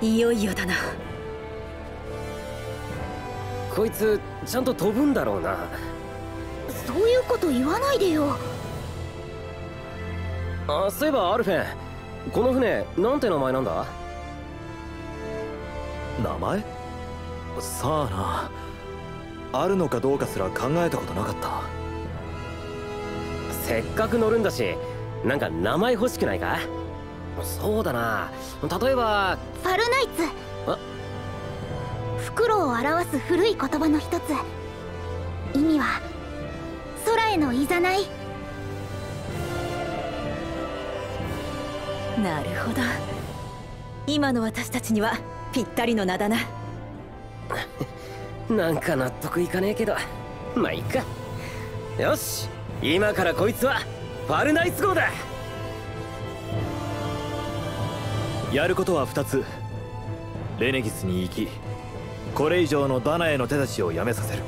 いよいよだな。こいつちゃんと飛ぶんだろうな。そういうこと言わないでよ。あそういえばアルフェン。この船なんて名前なんだ？名前？さあな。あるのかどうかすら考えたことなかった。せっかく乗るんだしなんか名前欲しくないか？そうだな。例えばファルナイツ。袋を表す古い言葉の一つ。意味は空へのいざない。なるほど。今の私たちにはぴったりの名だな。なんか納得いかねえけど。まあいいか。よし。今からこいつはファルナイツ号だやることは2つ。レネギスに行きこれ以上のダナへの手出しをやめさせる。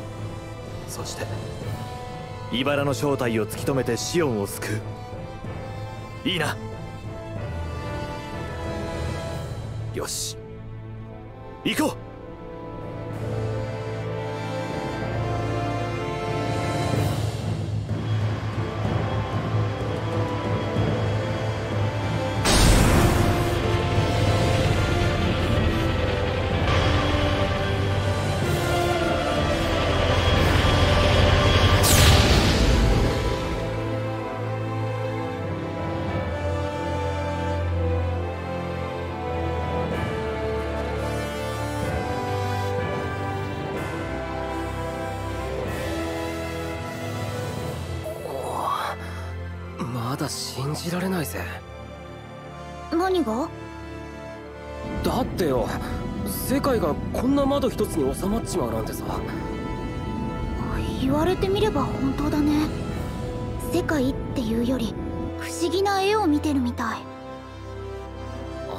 そして茨の正体を突き止めてシオンを救う。いいな。よし。行こう。何が？だってよ世界がこんな窓一つに収まっちまうなんてさ。言われてみれば本当だね。世界っていうより不思議な絵を見てるみたい。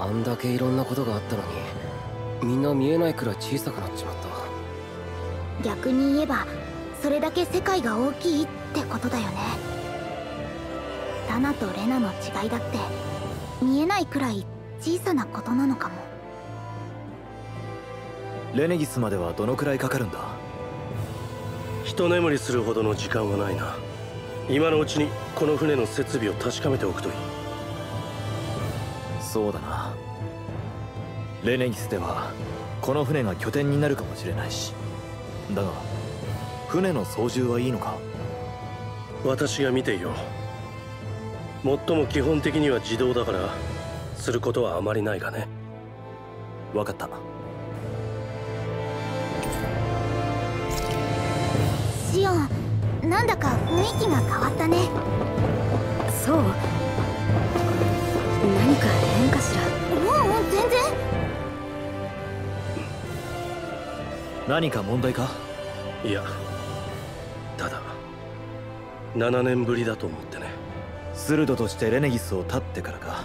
あんだけいろんなことがあったのにみんな見えないくらい小さくなっちまった。逆に言えばそれだけ世界が大きいってことだよね。タナとレナの違いだって見えないくらい小さなことなのかも。レネギスまではどのくらいかかるんだ？一眠りするほどの時間はないな。今のうちにこの船の設備を確かめておくといい。そうだな。レネギスではこの船が拠点になるかもしれないし。だが船の操縦はいいのか？私が見ていよう最も基本的には自動だからすることはあまりないがね。分かった。シオンなんだか雰囲気が変わったね。そう。何か変かしら？ううん全然。何か問題か？いやただ7年ぶりだと思ってねスルドとしてレネギスを立ってからか。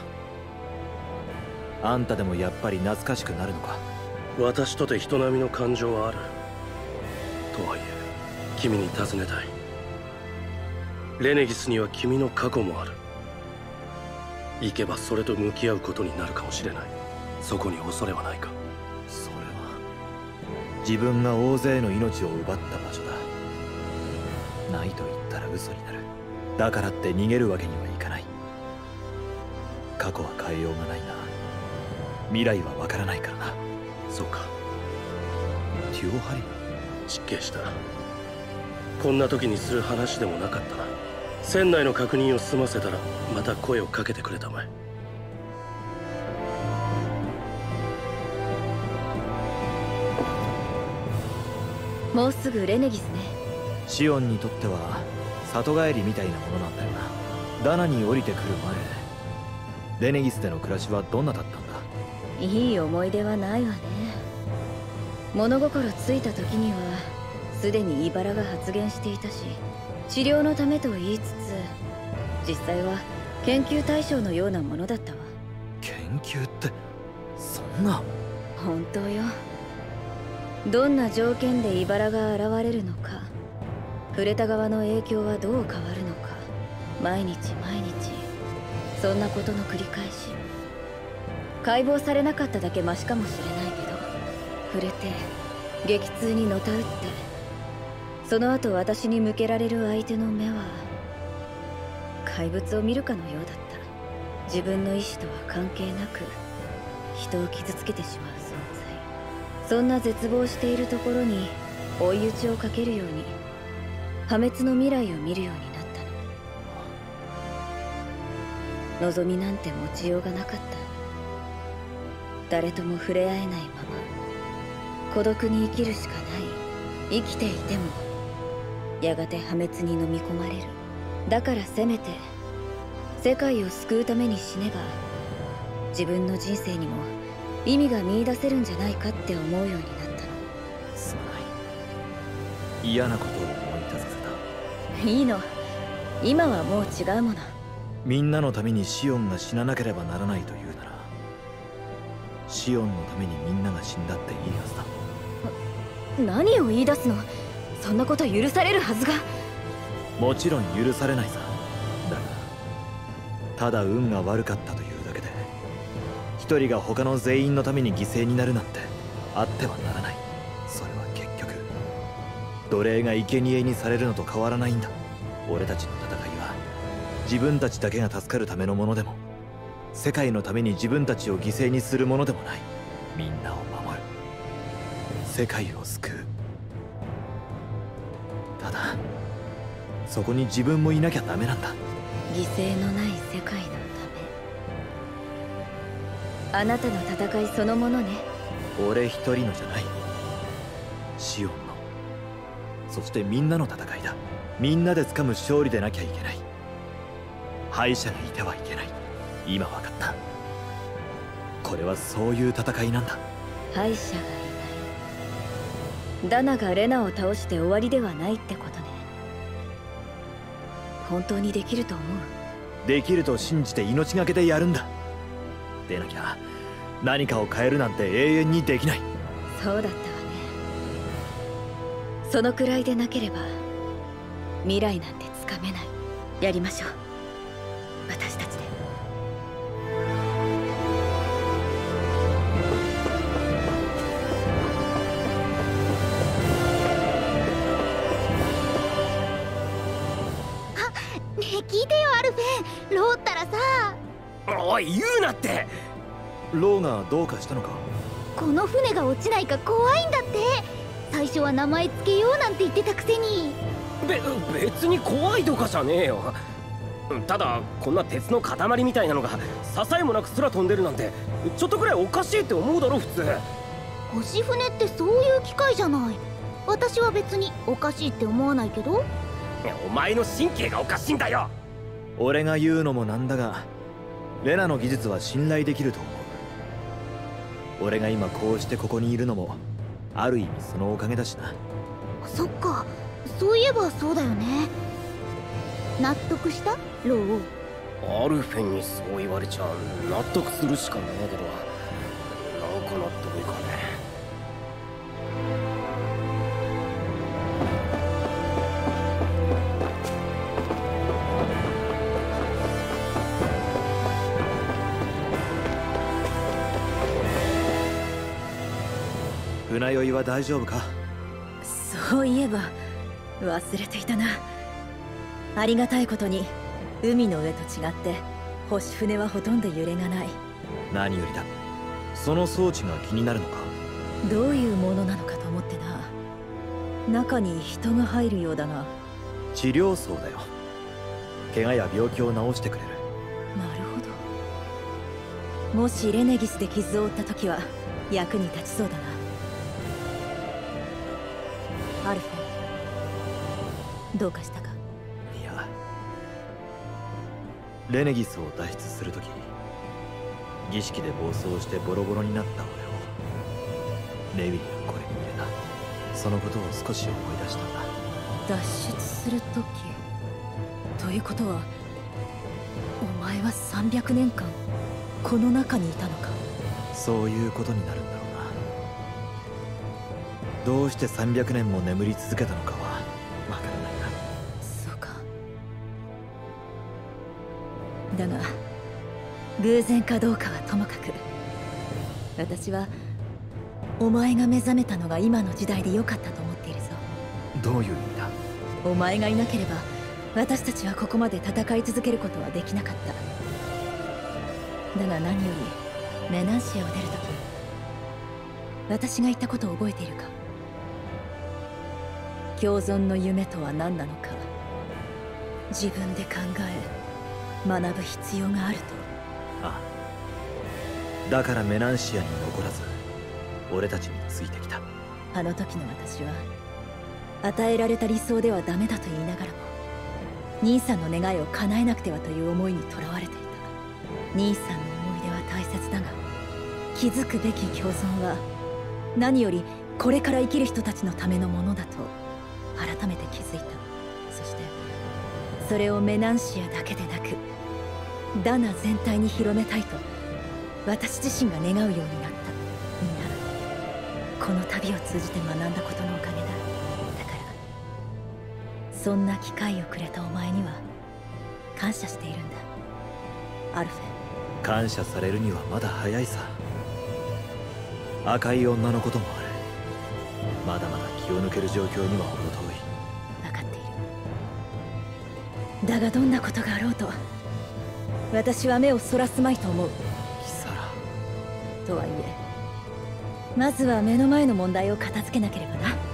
あんたでもやっぱり懐かしくなるのか。私とて人並みの感情はある。とはいえ君に尋ねたい。レネギスには君の過去もある。行けばそれと向き合うことになるかもしれない。そこに恐れはないか。それは自分が大勢の命を奪った場所だ。ないと言ったら嘘になるだからって逃げるわけにはいかない。過去は変えようがないな。未来はわからないからな。そうか。テュオハリム。失敬した。こんな時にする話でもなかったな。船内の確認を済ませたらまた声をかけてくれたまえ。もうすぐレネギスね。シオンにとっては里帰りみたいなものなんだよな。ダナに降りてくる前レネギスでの暮らしはどんなだったんだ？いい思い出はないわね。物心ついた時にはすでに茨が発言していたし治療のためと言いつつ実際は研究対象のようなものだったわ。研究ってそんな？本当よ。どんな条件で茨が現れるのか触れた側の影響はどう変わるのか。毎日毎日。そんなことの繰り返し。解剖されなかっただけマシかもしれないけど。触れて激痛にのたうって。その後私に向けられる相手の目は怪物を見るかのようだった。自分の意志とは関係なく人を傷つけてしまう存在。そんな絶望しているところに追い打ちをかけるように破滅の未来を見るようになったの。望みなんて持ちようがなかった。誰とも触れ合えないまま孤独に生きるしかない。生きていてもやがて破滅に飲み込まれる。だからせめて世界を救うために死ねば自分の人生にも意味が見いだせるんじゃないかって思うようになったの。すまない。嫌なことをいいの。今はもう違うもの。みんなのためにシオンが死ななければならないというならシオンのためにみんなが死んだっていいはずだ。何を言い出すの？そんなこと許されるはずが。もちろん許されないさ。だがただ運が悪かったというだけで一人が他の全員のために犠牲になるなんてあってはならない奴隷が生贄にされるのと変わらないんだ。俺たちの戦いは自分たちだけが助かるためのものでも世界のために自分たちを犠牲にするものでもない。みんなを守る。世界を救う。ただそこに自分もいなきゃダメなんだ。犠牲のない世界のため。あなたの戦いそのものね。俺一人のじゃない。シオンのそしてみんなの戦いだ。みんなで掴む勝利でなきゃいけない。敗者がいてはいけない。今分かった。これはそういう戦いなんだ。敗者がいない。ダナがレナを倒して終わりではないってことね。本当にできると思う？できると信じて命がけでやるんだ。でなきゃ何かを変えるなんて永遠にできない。そうだったそのくらいでなければ未来なんてつかめない。やりましょう。私たちで。ねえ聞いてよアルフェ。ンローったらさ。おい言うなって。ローがどうかしたのか？この船が落ちないか怖いんだって最初は名前つけようなんて言ってたくせに。べ別に怖いとかじゃねえよ。ただこんな鉄の塊みたいなのが支えもなく空飛んでるなんてちょっとくらいおかしいって思うだろ普通。星船ってそういう機械じゃない。私は別におかしいって思わないけど。お前の神経がおかしいんだよ。俺が言うのもなんだがレナの技術は信頼できると思う。俺が今こうしてここにいるのもある意味そのおかげだしな。そっか。そういえばそうだよね。納得した？ローアルフェンにそう言われちゃ納得するしかねえけど船酔いは大丈夫か？そういえば忘れていたな。ありがたいことに海の上と違って星船はほとんど揺れがない。何よりだ。その装置が気になるのか？どういうものなのかと思ってな。中に人が入るようだな。治療層だよ。怪我や病気を治してくれる。なるほど。もしレネギスで傷を負った時は役に立ちそうだなアルフェどうかしたか？いや。レネギスを脱出するとき儀式で暴走してボロボロになった俺をネビーがこれに入れたそのことを少し思い出した。んだ脱出する時？ということはお前は300年間この中にいたのか？そういうことになるどうして300年も眠り続けたのかはわからないな。そうか。だが偶然かどうかはともかく私はお前が目覚めたのが今の時代で良かったと思っているぞ。どういう意味だ？お前がいなければ私たちはここまで戦い続けることはできなかった。だが何よりメナンシアを出るとき私が言ったことを覚えているか？共存の夢とは何なのか自分で考え学ぶ必要があると。ああ。だからメナンシアに残らず俺たちについてきた。あの時の私は与えられた理想ではダメだと言いながらも兄さんの願いを叶えなくてはという思いにとらわれていた。兄さんの思い出は大切だが気づくべき共存は何よりこれから生きる人たちのためのものだと改めて気づいた。そしてそれをメナンシアだけでなくダナ全体に広めたいと私自身が願うようになった。みんなこの旅を通じて学んだことのおかげだ。だからそんな機会をくれたお前には感謝しているんだ。アルフェ。感謝されるにはまだ早いさ。赤い女のこともまだまだ気を抜ける状況には程遠い。分かっている。だがどんなことがあろうと私は目をそらすまいと思う。キサラとはいえまずは目の前の問題を片付けなければな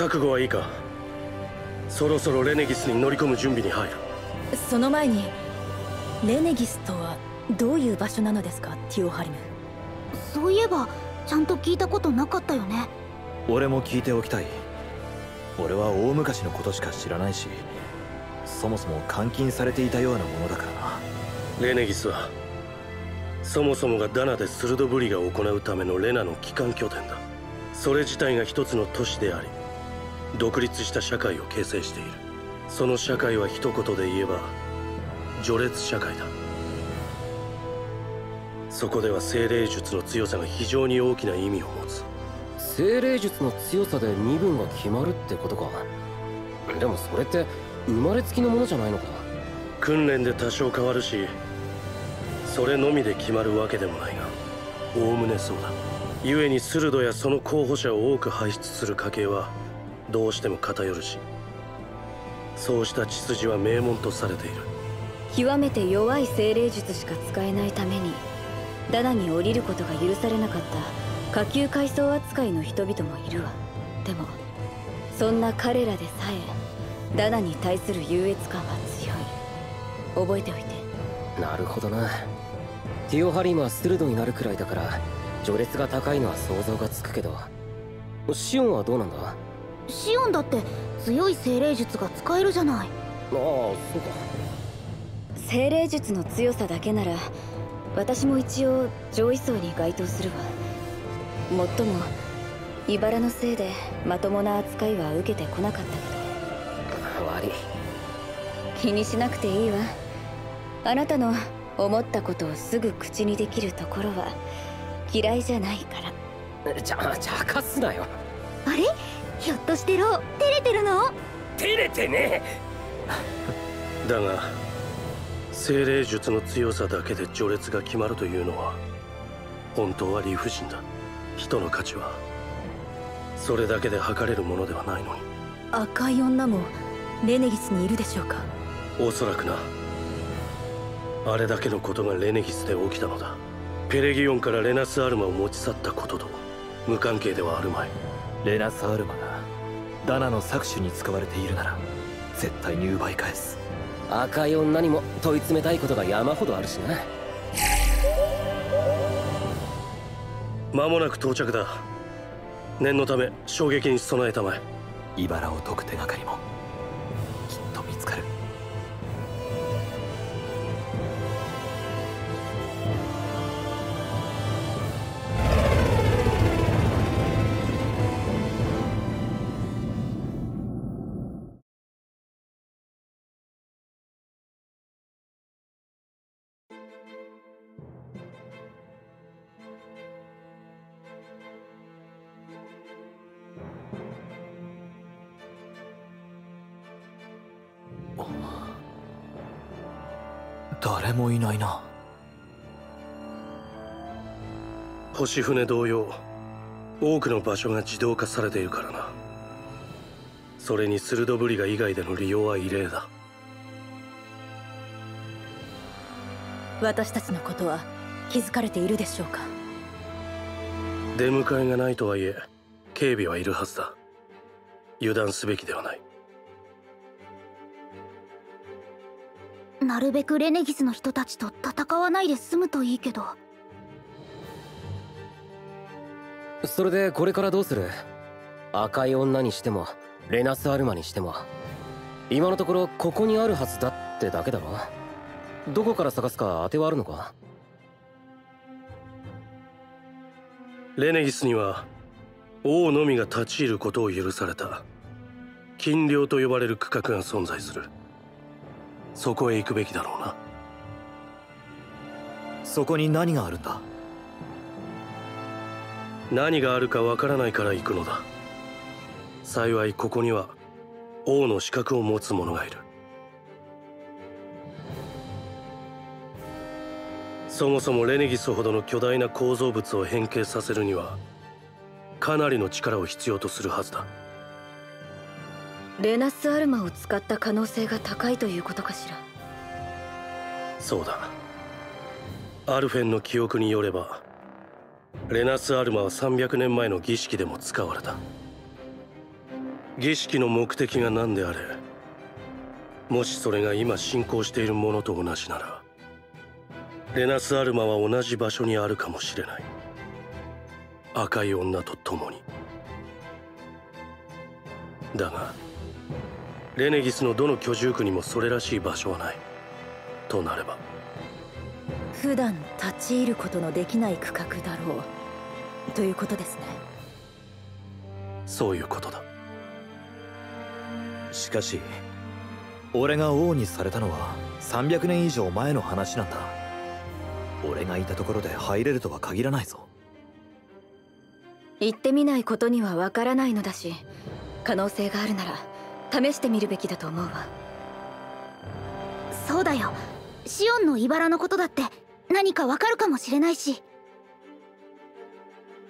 覚悟はいいか？そろそろレネギスに乗り込む準備に入る。その前にレネギスとはどういう場所なのですか？ティオハリム。そういえばちゃんと聞いたことなかったよね。俺も聞いておきたい。俺は大昔のことしか知らないしそもそも監禁されていたようなものだからな。レネギスはそもそもがダナでスルドブリが行うためのレナの帰還拠点だ。それ自体が一つの都市であり独立した社会を形成している。その社会は一言で言えば序列社会だ。そこでは精霊術の強さが非常に大きな意味を持つ。精霊術の強さで身分が決まるってことか。でもそれって生まれつきのものじゃないのか。訓練で多少変わるしそれのみで決まるわけでもないがおおむねそうだ。故にスルドやその候補者を多く輩出する家系はどうしても偏るしそうした血筋は名門とされている。極めて弱い精霊術しか使えないためにダナに降りることが許されなかった下級階層扱いの人々もいるわ。でもそんな彼らでさえダナに対する優越感は強い。覚えておいて。なるほどな。ティオハリムは鋭になるくらいだから序列が高いのは想像がつくけど。シオンはどうなんだ？シオンだって強い精霊術が使えるじゃない。そうか。精霊術の強さだけなら私も一応上位層に該当するわ。もっとも茨のせいでまともな扱いは受けてこなかったけど。悪い気にしなくていいわ。あなたの思ったことをすぐ口にできるところは嫌いじゃないから。じゃじゃかすなよ。あれ？ひょっとしてロー照れてるの？照れてね。だが精霊術の強さだけで序列が決まるというのは本当は理不尽だ。人の価値はそれだけで測れるものではないのに。赤い女もレネギスにいるでしょうか？おそらくな。あれだけのことがレネギスで起きたのだ。ペレギオンからレナスアルマを持ち去ったことと無関係ではあるまいレナスアルマがダナの搾取に使われているなら絶対に奪い返す。赤い女にも問い詰めたいことが山ほどあるしな。間もなく到着だ。念のため衝撃に備えたまえ。茨を解く手がかりも星船同様多くの場所が自動化されているからな。それに鋭ぶりが以外での利用は異例だ。私たちのことは気づかれているでしょうか？出迎えがないとはいえ警備はいるはずだ。油断すべきではない。なるべくレネギスの人たちと戦わないで済むといいけどそれでこれからどうする？赤い女にしてもレナスアルマにしても今のところここにあるはずだってだけだろ？どこから探すか当てはあるのか？レネギスには王のみが立ち入ることを許された。禁領と呼ばれる区画が存在する。そこへ行くべきだろうな。そこに何があるんだ？何があるかわからないから行くのだ。幸いここには王の資格を持つ者がいる。そもそもレネギスほどの巨大な構造物を変形させるにはかなりの力を必要とするはずだ。レナスアルマを使った可能性が高いということかしら？そうだ。アルフェンの記憶によればレナスアルマは300年前の儀式でも使われた。儀式の目的が何であれもしそれが今進行しているものと同じならレナスアルマは同じ場所にあるかもしれない。赤い女と共に。だがレネギスのどの居住区にもそれらしい場所はない。となれば普段立ち入ることのできない区画だろう。ということですね。そういうことだ。しかし俺が王にされたのは300年以上前の話なんだ。俺がいたところで入れるとは限らないぞ。行ってみないことにはわからないのだし可能性があるなら試してみるべきだと思うわ。そうだよ。シオンの茨のことだって何かわかるかもしれないし。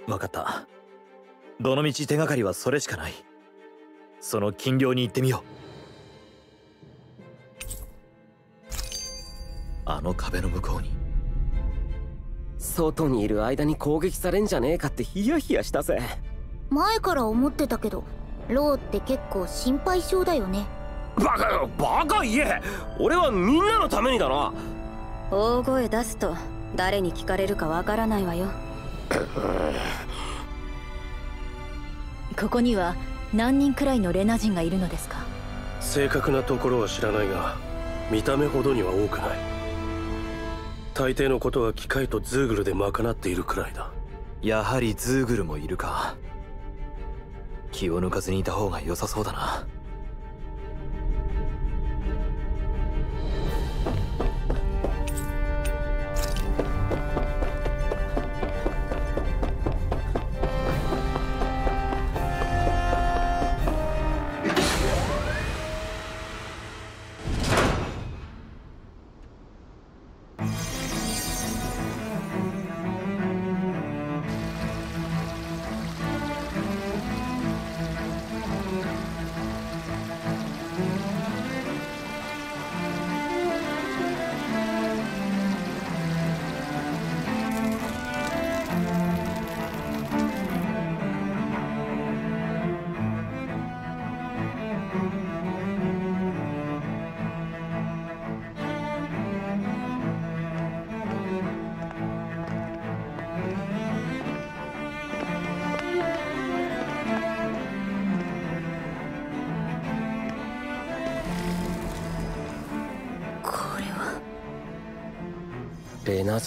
分かった。どのみち手がかりはそれしかない。その金量に行ってみよう。あの壁の向こうに。外にいる間に攻撃されんじゃねえかってヒヤヒヤしたぜ。前から思ってたけどローって結構心配性だよね。バカバカ言え。俺はみんなのためにだな大声出すと誰に聞かれるかわからないわよ。ここには何人くらいのレナ人がいるのですか？正確なところは知らないが見た目ほどには多くない。大抵のことは機械とズーグルで賄っているくらいだ。やはりズーグルもいるか。気を抜かずにいた方が良さそうだな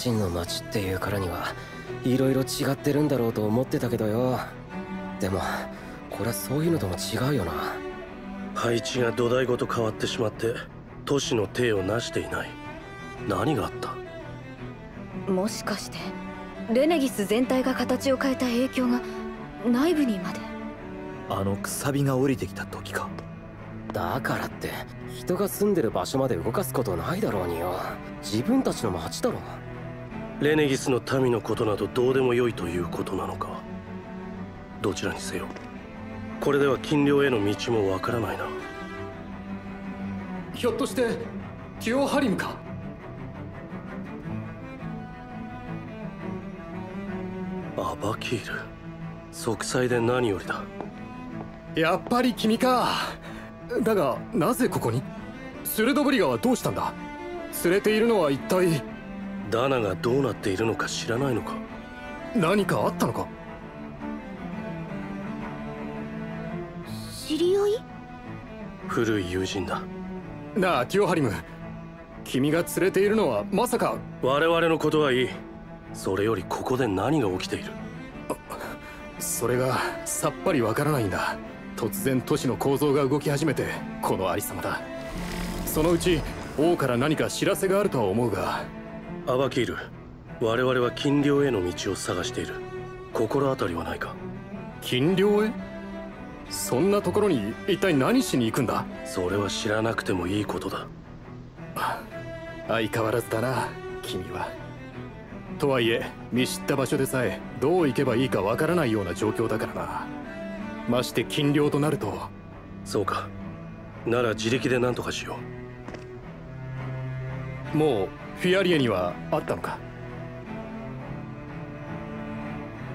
人の町っていうからにはいろいろ違ってるんだろうと思ってたけどよ。でもこれはそういうのとも違うよな。配置が土台ごと変わってしまって都市の体を成していない。何があった？もしかしてレネギス全体が形を変えた影響が内部にまで？あのくさびが降りてきた時か。だからって人が住んでる場所まで動かすことないだろうによ。自分たちの町だろレネギスの民のことなどどうでもよいということなのか。どちらにせよこれでは金領への道もわからないな。ひょっとしてテュオハリムか？アバキール息災で何よりだ。やっぱり君か。だがなぜここに？スレドブリガはどうしたんだ？連れているのは一体？ダナがどうなっているのか知らないのか？何かあったのか？知り合い？古い友人だ。なあティオハリム君が連れているのはまさか。我々のことはいい。それよりここで何が起きている？それがさっぱりわからないんだ。突然都市の構造が動き始めてこのありさまだ。そのうち王から何か知らせがあるとは思うがアバキール我々は金領への道を探している。心当たりはないか？金領へ？そんなところに一体何しに行くんだ？それは知らなくてもいいことだ。相変わらずだな君は。とはいえ見知った場所でさえどう行けばいいかわからないような状況だからな。まして金領となると。そうか。なら自力で何とかしよもうフィアリエにはあったのか？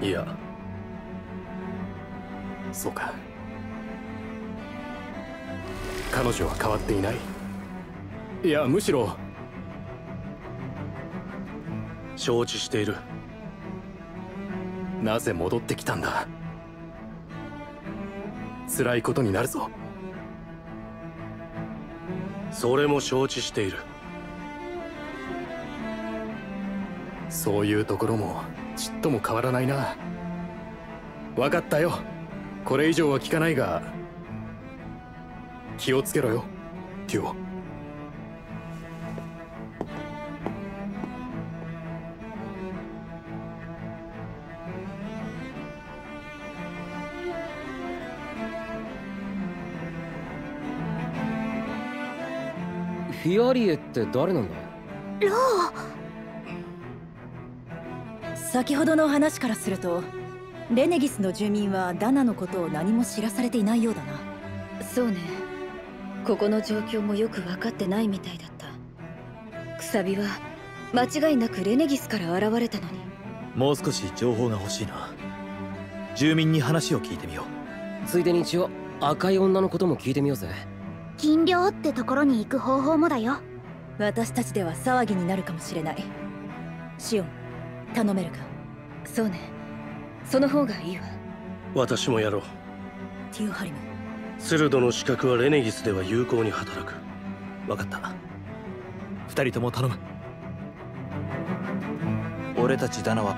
いや。そうか。彼女は変わっていない。いやむしろ。承知している。なぜ戻ってきたんだ？辛いことになるぞ。それも承知している。そういうところもちっとも変わらないな。分かったよ。これ以上は聞かないが気をつけろよテュオ。フィアリエって誰なんだ？ロ先ほどの話からするとレネギスの住民はダナのことを何も知らされていないようだな。そうね。ここの状況もよく分かってないみたいだった。くさびは間違いなくレネギスから現れたのに。もう少し情報が欲しいな。住民に話を聞いてみよついでに一応赤い女のことも聞いてみようぜ。金領ってところに行く方法もだよ。私たちでは騒ぎになるかもしれない。シオン頼めるか？そうね。その方がいいわ。私もやろう。ティオハリム。スルドの資格はレネギスでは有効に働く。う分かった。二人とも頼む。俺たちダナは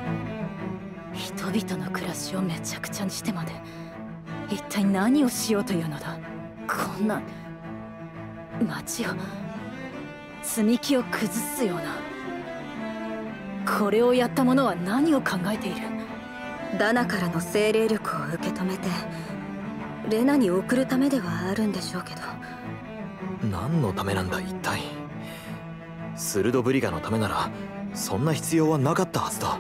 人々の暮らしをめちゃくちゃにしてまで一体何をしようというのだ？こんな町を積み木を崩すようなこれをやった者は何を考えている？ダナからの精霊力を受け止めてレナに送るためではあるんでしょうけど。何のためなんだ一体？スルドブリガのためならそんな必要はなかったはずだ。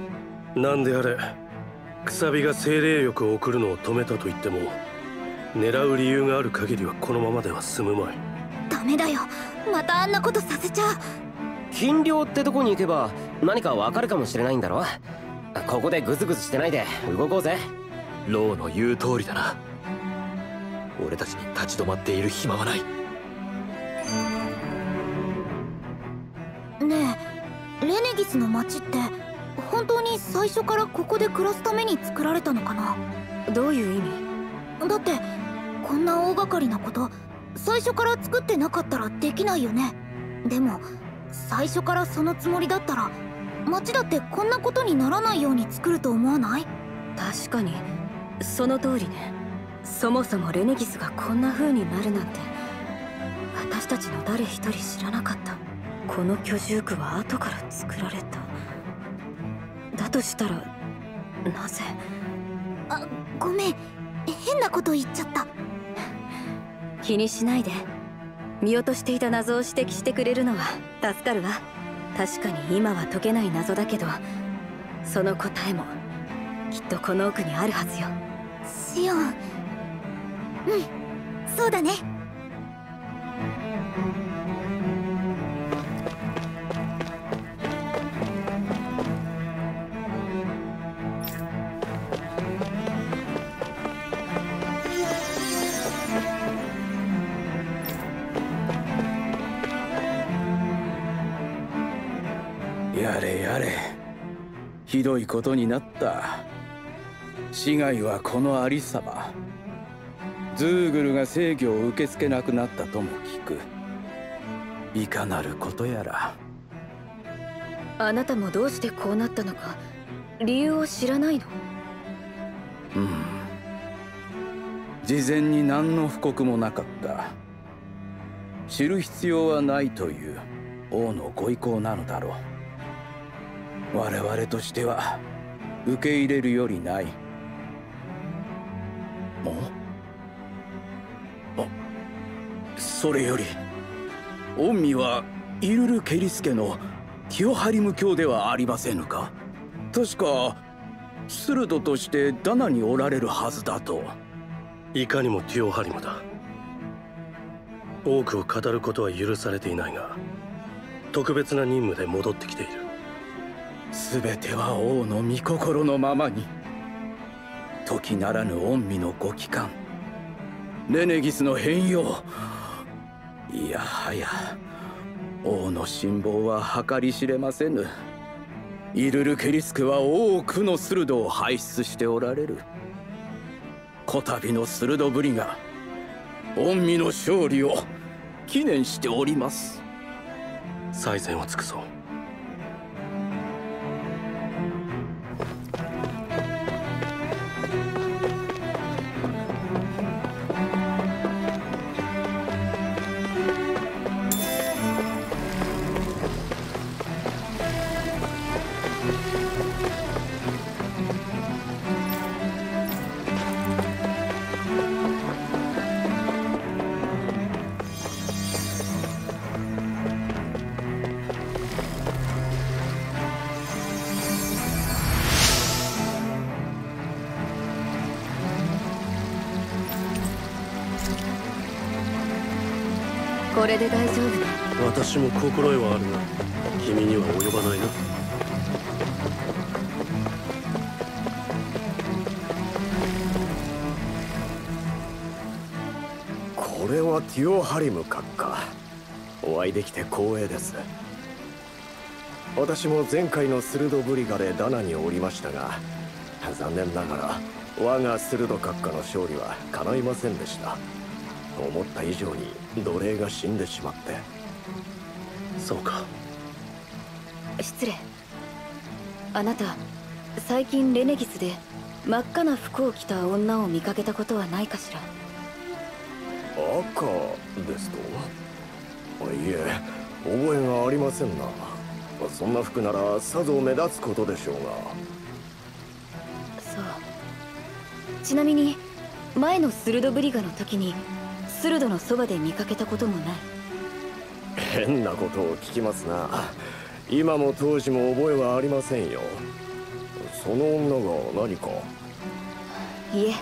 なんであれくさびが精霊力を送るのを止めたと言っても狙う理由がある限りはこのままでは済むまい。ダメだよ。またあんなことさせちゃ金領ってとこに行けば何かわかるかもしれないんだろここでグズグズしてないで動こうぜ。ローの言う通りだな。俺たちに立ち止まっている暇はない。ねえレネギスの町って本当に最初からここで暮らすために作られたのかな？どういう意味？だってこんな大掛かりなこと最初から作ってなかったらできないよね。でも最初からそのつもりだったら町だってこんなことにならないように作ると思わない？確かに。その通りね。そもそもレネギスがこんな風になるなんて。私たちの誰一人知らなかった。この居住区は後から作られた。だとしたらなぜ？あごめん。変なこと言っちゃった。気にしないで見落としていた謎を指摘してくれるのは助かるわ。確かに今は解けない謎だけどその答えもきっとこの奥にあるはずよ。シオン。うん。そうだね。ひどいことになった。死骸はこのありさま。ズーグルが制御を受け付けなくなったとも聞く。いかなることやら。あなたもどうしてこうなったのか理由を知らないの？うん。事前に何の布告もなかった。知る必要はないという王のご意向なのだろう我々としては受け入れるよりない。あそれより御身はイルル・ケリスケのティオハリム教ではありませぬか？確かスルドとしてダナにおられるはずだと。いかにもティオハリムだ。多くを語ることは許されていないが特別な任務で戻ってきている全ては王の御心のままに。時ならぬ御身のご帰還。レネギスの変容。いやはや王の辛抱は計り知れませぬ。イルル・ケリスクは多くの鋭を輩出しておられる。こたびの鋭ぶりが御身の勝利を記念しております。最善を尽くそう。私も心得はあるが君には及ばないな。これはティオハリム閣下お会いできて光栄です。私も前回の鋭ブリガでダナにおりましたが残念ながら我が鋭閣下の勝利は叶いませんでした。思った以上に奴隷が死んでしまって。そうか。失礼。あなた最近レネギスで真っ赤な服を着た女を見かけたことはないかしら？赤ですと？いえ覚えがありませんな。そんな服ならさぞ目立つことでしょうが。そう。ちなみに前のスルドブリガの時にスルドのそばで見かけたこともない変なことを聞きますな。今も当時も覚えはありませんよ。その女が何か？いえ。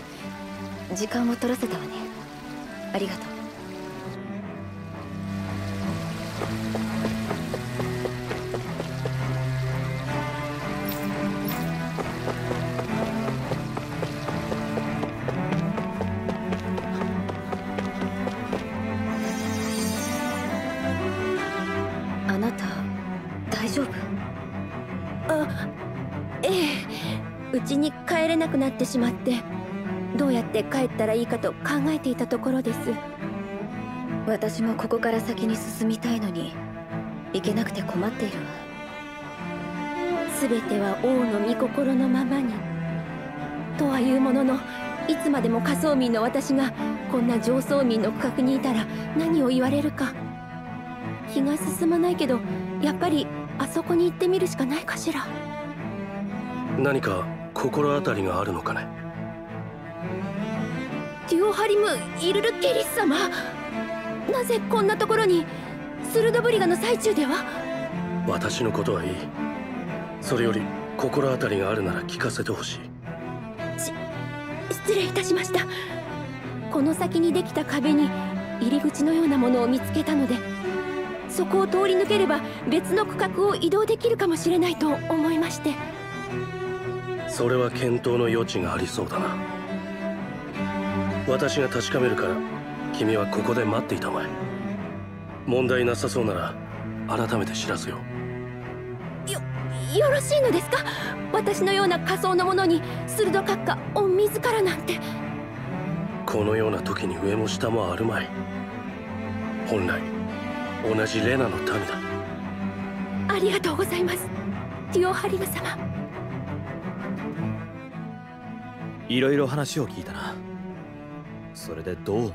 時間を取らせたわね。ありがとう。なくなってしまってどうやって帰ったらいいかと考えていたところです。私もここから先に進みたいのに行けなくて困っているわ。全ては王の御心のままに。とはいうもののいつまでも仮想民の私がこんな上層民の区画にいたら何を言われるか。気が進まないけどやっぱりあそこに行ってみるしかないかしら。何か心当たりがあるのかね？デュオハリム・イルル・ケリス様。なぜこんなところにスルドブリガの最中では？私のことはいい。それより心当たりがあるなら聞かせてほしい。失礼いたしました。この先にできた壁に入り口のようなものを見つけたのでそこを通り抜ければ別の区画を移動できるかもしれないと思いましてそれは検討の余地がありそうだな。私が確かめるから君はここで待っていたまえ。問題なさそうなら改めて知らせよよよろしいのですか？私のような仮想のものに鋭閣下御自らなんて。このような時に上も下もあるまい。本来同じレナの民だ。ありがとうございます。デュオハリム様いろいろ話を聞いたな。それでどう思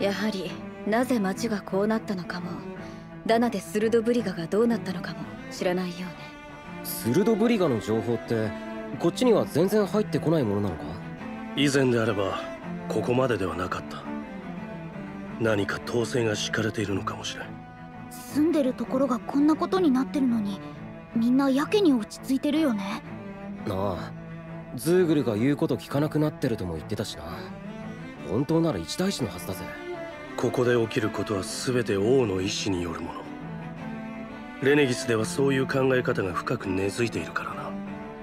う？やはりなぜ町がこうなったのかも。ダナでスルドブリガがどうなったのかも。知らないようね。スルドブリガの情報ってこっちには全然入ってこないものなのか？以前であればここまでではなかった。何か統制が敷かれているのかもしれん。住んでるところがこんなことになってるのにみんなやけに落ち着いてるよね。なあズーグルが言うこと聞かなくなってるとも言ってたしな。本当なら一大事のはずだぜ。ここで起きることは全て王の意志によるもの。レネギスではそういう考え方が深く根付いているからな。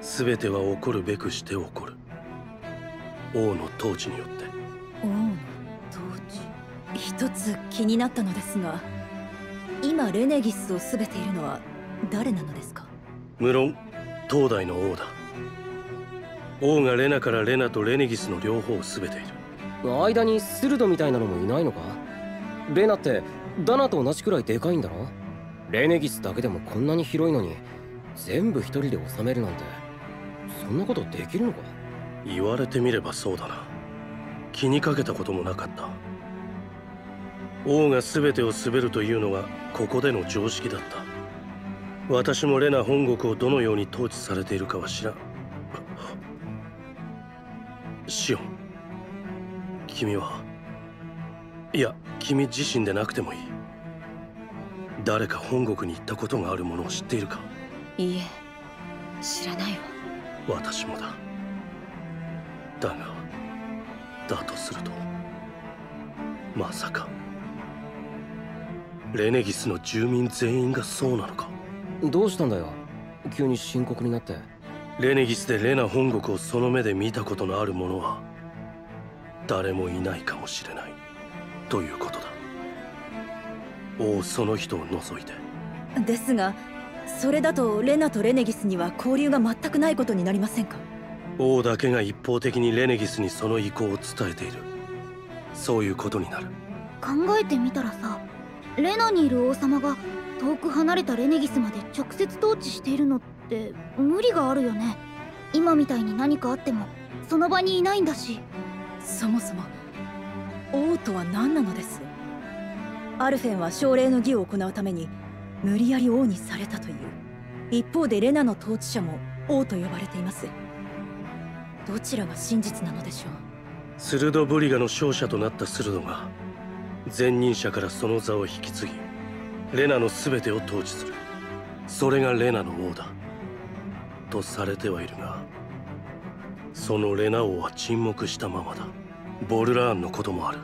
全ては起こるべくして起こる。王の統治によって。王の統治。一つ気になったのですが今レネギスを全ているのは誰なのですか？無論東大の王だ王がレナからレナとレネギスの両方を全て。いる間にスルドみたいなのもいないのか？レナってダナと同じくらいでかいんだろ？レネギスだけでもこんなに広いのに全部一人で収めるなんてそんなことできるのか？言われてみればそうだな。気にかけたこともなかった。王が全てを滑るというのがここでの常識だった。私もレナ本国をどのように統治されているかは知らんシオン。君は。いや君自身でなくてもいい。誰か本国に行ったことがあるものを知っているか。いいえ。知らないわ。私もだ。だがだとするとまさかレネギスの住民全員がそうなのか。どうしたんだよ。急に深刻になってレネギスでレナ本国をその目で見たことのある者は誰もいないかもしれないということだ。王その人を除いて。ですがそれだとレナとレネギスには交流が全くないことになりませんか？王だけが一方的にレネギスにその意向を伝えている。そういうことになる。考えてみたらさレナにいる王様が遠く離れたレネギスまで直接統治しているのって無理があるよね。今みたいに何かあってもその場にいないんだし。そもそも王とは何なのです？アルフェンは奨励の儀を行うために無理やり王にされたという。一方でレナの統治者も王と呼ばれています。どちらが真実なのでしょう？スルドブリガの勝者となったスルドが前任者からその座を引き継ぎレナの全てを統治する。それがレナの王だとされてはいるがそのレナ王は沈黙したままだ。ボルラーンのこともある。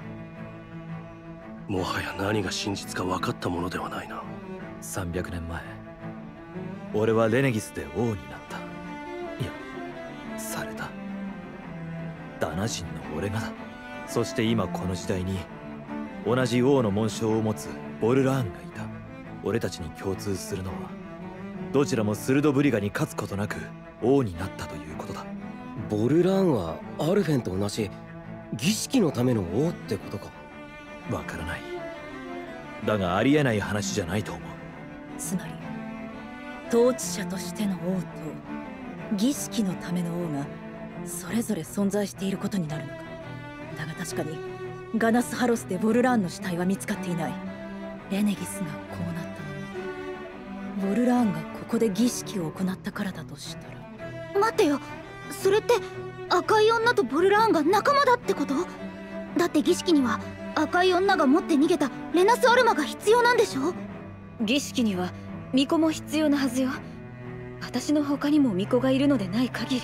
もはや何が真実か分かったものではないな。300年前俺はレネギスで王になった。いやされた。ダナ人の俺がだ。そして今この時代に同じ王の紋章を持つボルラーンがいた。俺たちに共通するのはどちらもスルドブリガに勝つことなく王になったということだ。ボルラーンはアルフェンと同じ儀式のための王ってことか。わからない。だがありえない話じゃないと思う。つまり統治者としての王と儀式のための王がそれぞれ存在していることになるのか。だが確かにガナスハロスでボルラーンの死体は見つかっていない。レネギスがこうなったのも。ボルラーンがここで儀式を行ったからだとしたら。待ってよ。それって赤い女とボルラーンが仲間だってこと？だって儀式には赤い女が持って逃げたレナスアルマが必要なんでしょ？儀式には巫女も必要なはずよ。私の他にも巫女がいるのでない限り。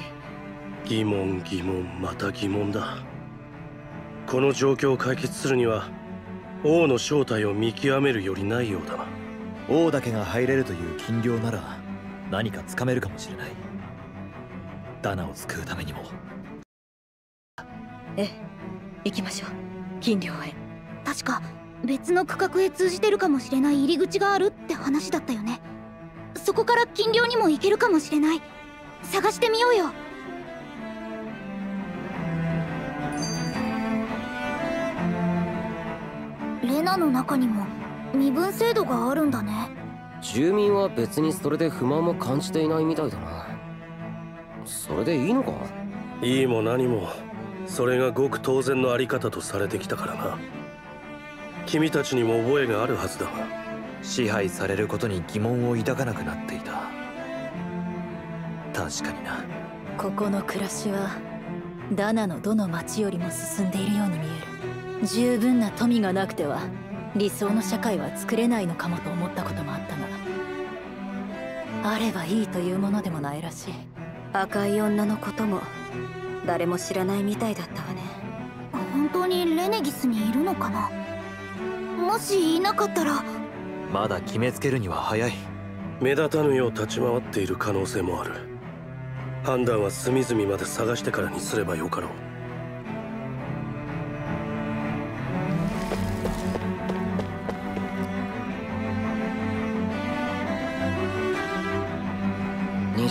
疑問疑問また疑問だ。この状況を解決するには王の正体を見極めるよりないようだな王だけが入れるという禁漁なら何かつかめるかもしれない。ダナを救うためにも。ええ。行きましょう。金領へ。確か別の区画へ通じてるかもしれない入り口があるって話だったよね。そこから金領にも行けるかもしれない。探してみようよ。レナの中にも身分制度があるんだね。住民は別にそれで不満も感じていないみたいだな。それでいいのか？いいも何もそれがごく当然のあり方とされてきたからな。君たちにも覚えがあるはずだが。支配されることに疑問を抱かなくなっていた。確かにな。ここの暮らしはダナのどの町よりも進んでいるように見える。十分な富がなくては理想の社会は作れないのかもと思ったこともあったがあればいいというものでもないらしい。赤い女のことも誰も知らないみたいだったわね。本当にレネギスにいるのかな？もしいなかったら。まだ決めつけるには早い。目立たぬよう立ち回っている可能性もある。判断は隅々まで探してからにすればよかろう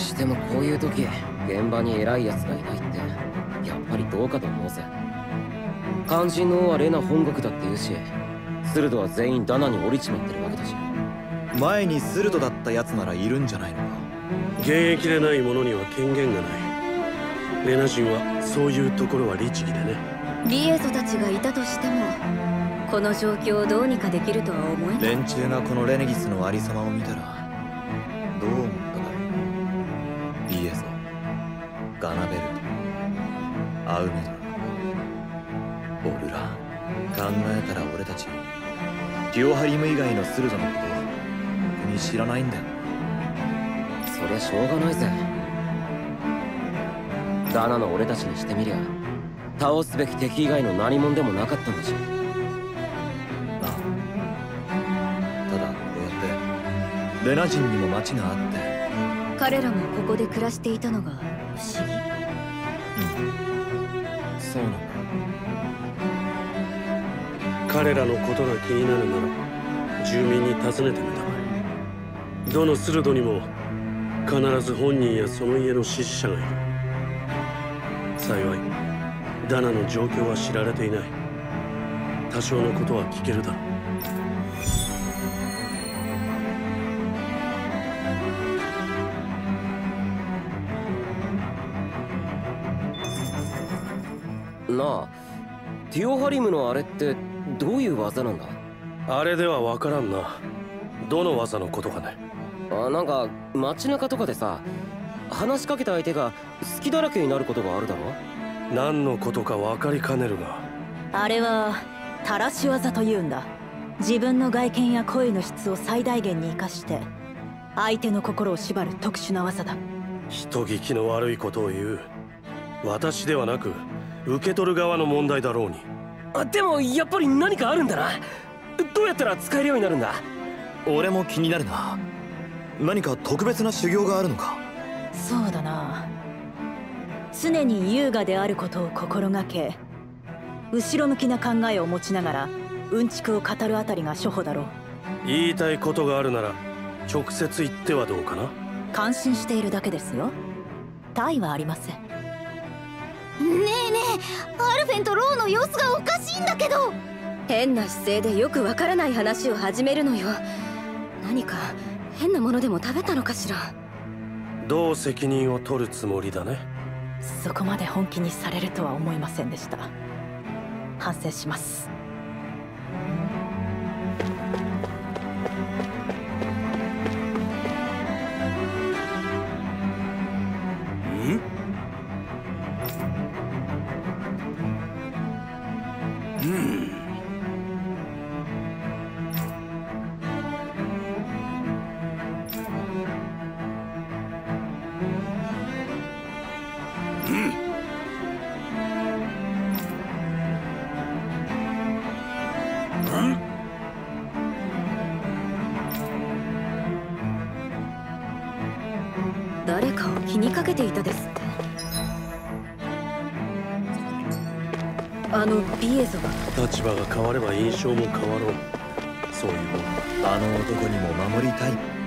してもこういう時現場に偉い奴がいないってやっぱりどうかと思うぜ。肝心の王はレナ本国だって言うしスルドは全員ダナに降りちまってるわけだし。前にスルドだった奴ならいるんじゃないのか？現役でない者には権限がない。レナ人はそういうところは律儀でね。リエゾたちがいたとしてもこの状況をどうにかできるとは思えない。連中がこのレネギスのありさまを見たらトアウメドラオルラ考えたら俺たちデュオハリム以外のスルドのことろくに知らないんだよ。そりゃしょうがないぜ。ダナの俺たちにしてみりゃ倒すべき敵以外の何者でもなかったんだしなあただこうやってレナ人にも町があって。彼らもここで暮らしていたのが不思議さよな彼らのことが気になるなら住民に尋ねてみたまえどのスルドにも必ず本人やその家の支持者がいる。幸いダナの状況は知られていない。多少のことは聞けるだろう。リムのあれってどういう技なんだ？あれでは分からんな。どの技のことかね。あなんか街中とかでさ話しかけた相手が好きだらけになることがあるだろ？何のことか分かりかねるがあれはたらし技というんだ。自分の外見や声の質を最大限に生かして相手の心を縛る特殊な技だ。人聞きの悪いことを言う。私ではなく受け取る側の問題だろうにあでもやっぱり何かあるんだな。どうやったら使えるようになるんだ？俺も気になるな。何か特別な修行があるのか？そうだな。常に優雅であることを心がけ後ろ向きな考えを持ちながらうんちくを語るあたりが処方だろう。言いたいことがあるなら直接言ってはどうかな？感心しているだけですよ。他はありません。ねえねえアルフェンとローの様子がおかしいんだけど。変な姿勢でよくわからない話を始めるのよ。何か変なものでも食べたのかしら。どう責任を取るつもりだね。そこまで本気にされるとは思いませんでした。反省しますけていたです。っあのビエゾが。立場が変われば印象も変わろう。そういうもんあの男にも守りたい。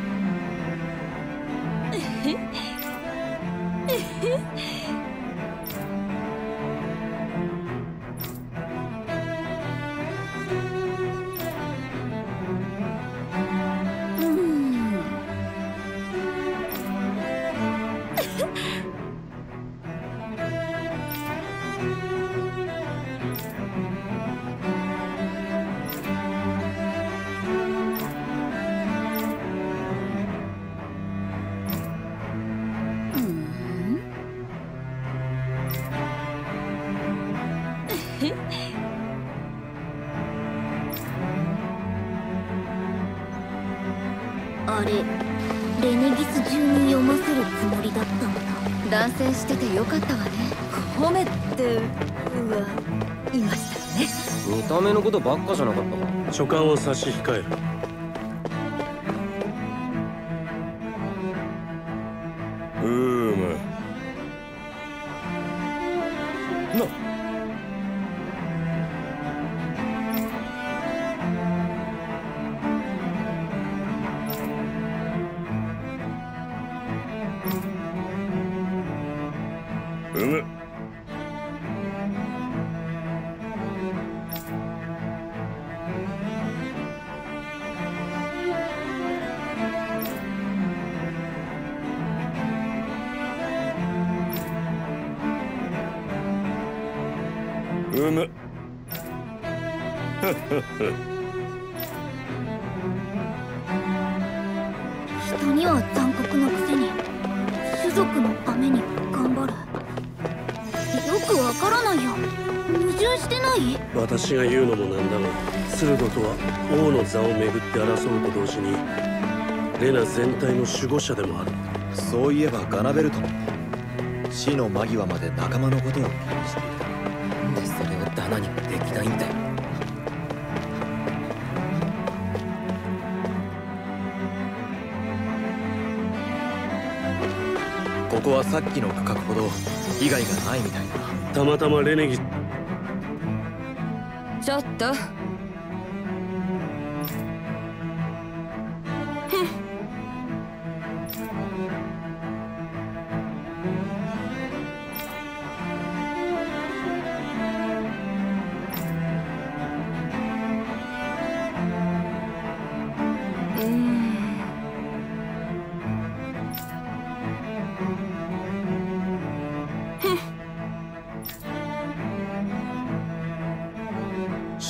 ことばっかじゃなかったか書簡を差し控えるいえばガナベルトも死の間際まで仲間のことを気にしていた。なんでそれをダナにはできないんだよ。ここはさっきの区画ほど被害がないみたいだ。たまたまレネギ。ちょっと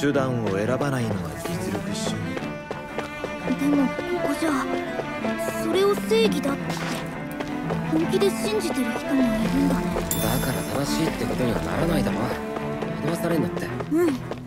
手段を選ばないのが実力主義。でもここじゃそれを正義だって本気で信じてる人もいるんだね。だから正しいってことにはならないだろ。惑わされんなって。うん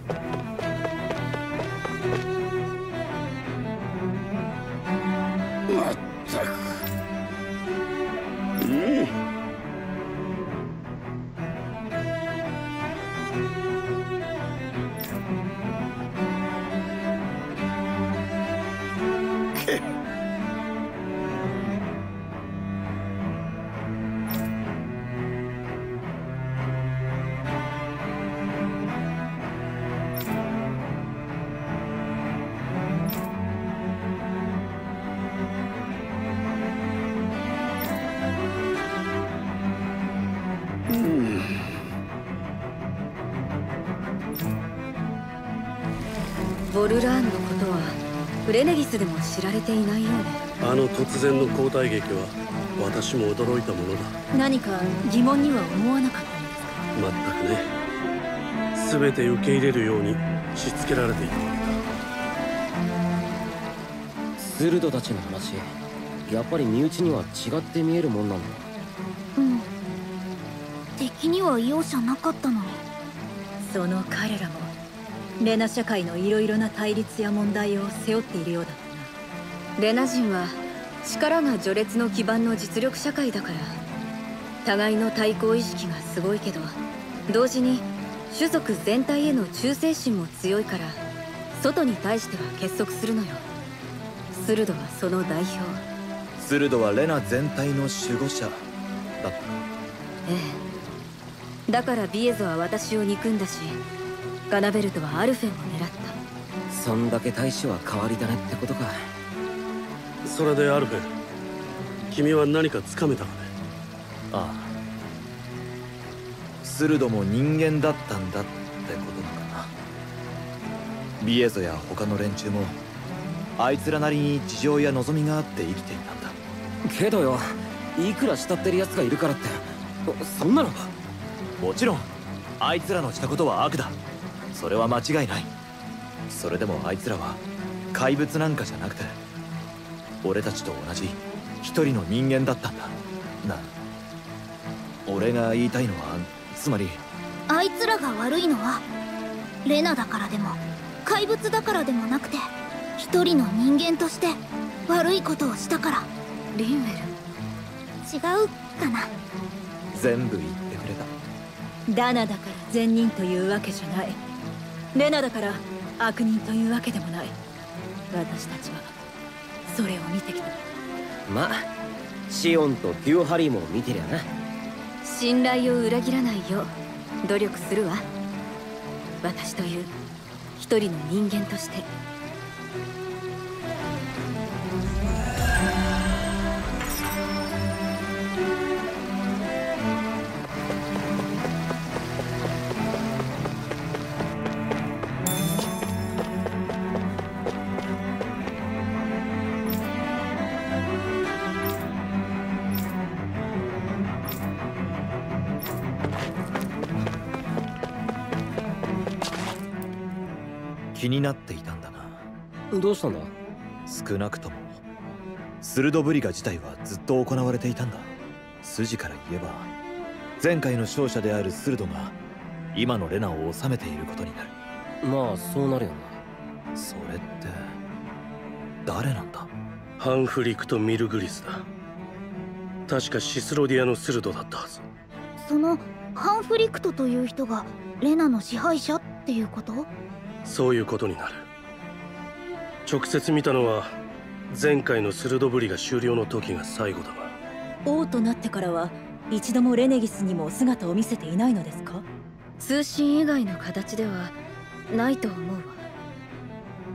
レネギスでも知られていないようで。あの突然の交代劇は私も驚いたものだ。何か疑問には思わなかったのですか？全くね。全て受け入れるようにしつけられていたわスルドたちの話。やっぱり身内には違って見えるもんなんだうん。敵には容赦なかったのに。その彼らもレナ社会のいろいろな対立や問題を背負っているようだ。ったレナ人は力が序列の基盤の実力社会だから互い。の対抗意識がすごいけど同時に種族全体への忠誠心も強いから外に対しては結束するのよ。スルドはその代表。スルドはレナ全体の守護者。だった。ええ。だからビエゾは私を憎んだし。ガナベルトはアルフェンを狙った。そんだけ大使は代わりだねってことか。それでアルフェン君は何かつかめたのね？ああ。スルドも人間だったんだってことなのかな。ビエゾや他の連中もあいつらなりに事情や望みがあって生きていたんだ。けどよいくら慕ってる奴がいるからって。そんなの。もちろんあいつらのしたことは悪だそれは間違いない。それでもあいつらは怪物なんかじゃなくて俺たちと同じ一人の人間だったんだ。な。俺が言いたいのはつまりあいつらが悪いのはレナだからでも怪物だからでもなくて一人の人間として悪いことをしたから。リンウェル。違うかな。全部言ってくれた。ダナだから善人というわけじゃないレナだから悪人というわけでもない。私たちはそれを見てきた。まあシオンとデュオハリーも見てりゃな。信頼を裏切らないよう努力するわ。私という一人の人間として気になっていたんだな。どうしたんだ少なくともスルドブリガ自体はずっと行われていたんだ。筋から言えば前回の勝者であるスルドが今のレナを治めていることになる。まあそうなるよなそれって誰なんだ？ハンフリクとミルグリスだ。確かシスロディアのスルドだったはず。そのハンフリクトという人がレナの支配者っていうこと？そういうことになる。直接見たのは前回のスルドブリが終了の時が最後だが。王となってからは一度もレネギスにも姿を見せていないのですか？通信以外の形ではないと思うわ。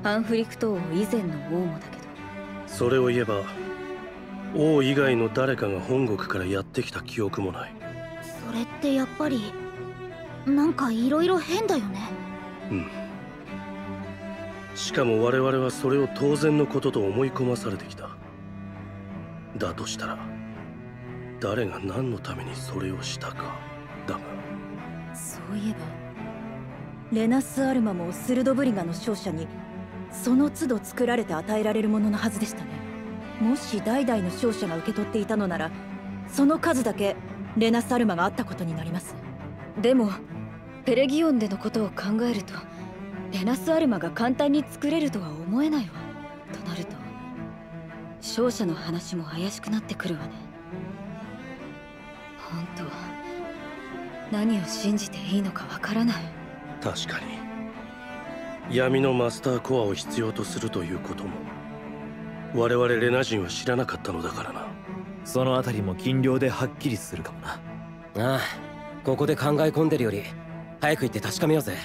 ハンフリクト王以前の王もだけど。それを言えば王以外の誰かが本国からやってきた記憶もない。それってやっぱりなんか色々変だよね。うんしかも我々はそれを当然のことと思い込まされてきた。だとしたら誰が何のためにそれをしたかだが。そういえばレナス・アルマもスルドブリガの勝者にその都度作られて与えられるもののはずでしたね。もし代々の勝者が受け取っていたのならその数だけレナス・アルマがあったことになります。でもペレギオンでのことを考えるとレナス・アルマが簡単に作れるとは思えないわ。となると勝者の話も怪しくなってくるわね。本当は何を信じていいのかわからない。確かに。闇のマスターコアを必要とするということも我々レナ人は知らなかったのだからな。そのあたりも金量ではっきりするかもな。ああここで考え込んでるより早く行って確かめようぜ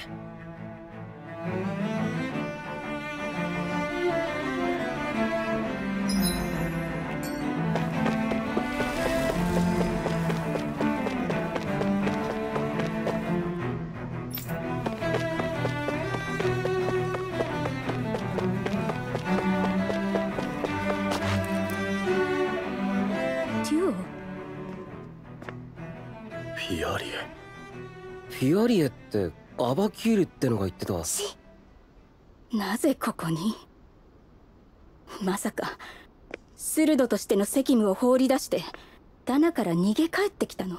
フィアリエってアバキールってのが言ってたなぜここに？まさかスルドとしての責務を放り出してダナから逃げ帰ってきたの？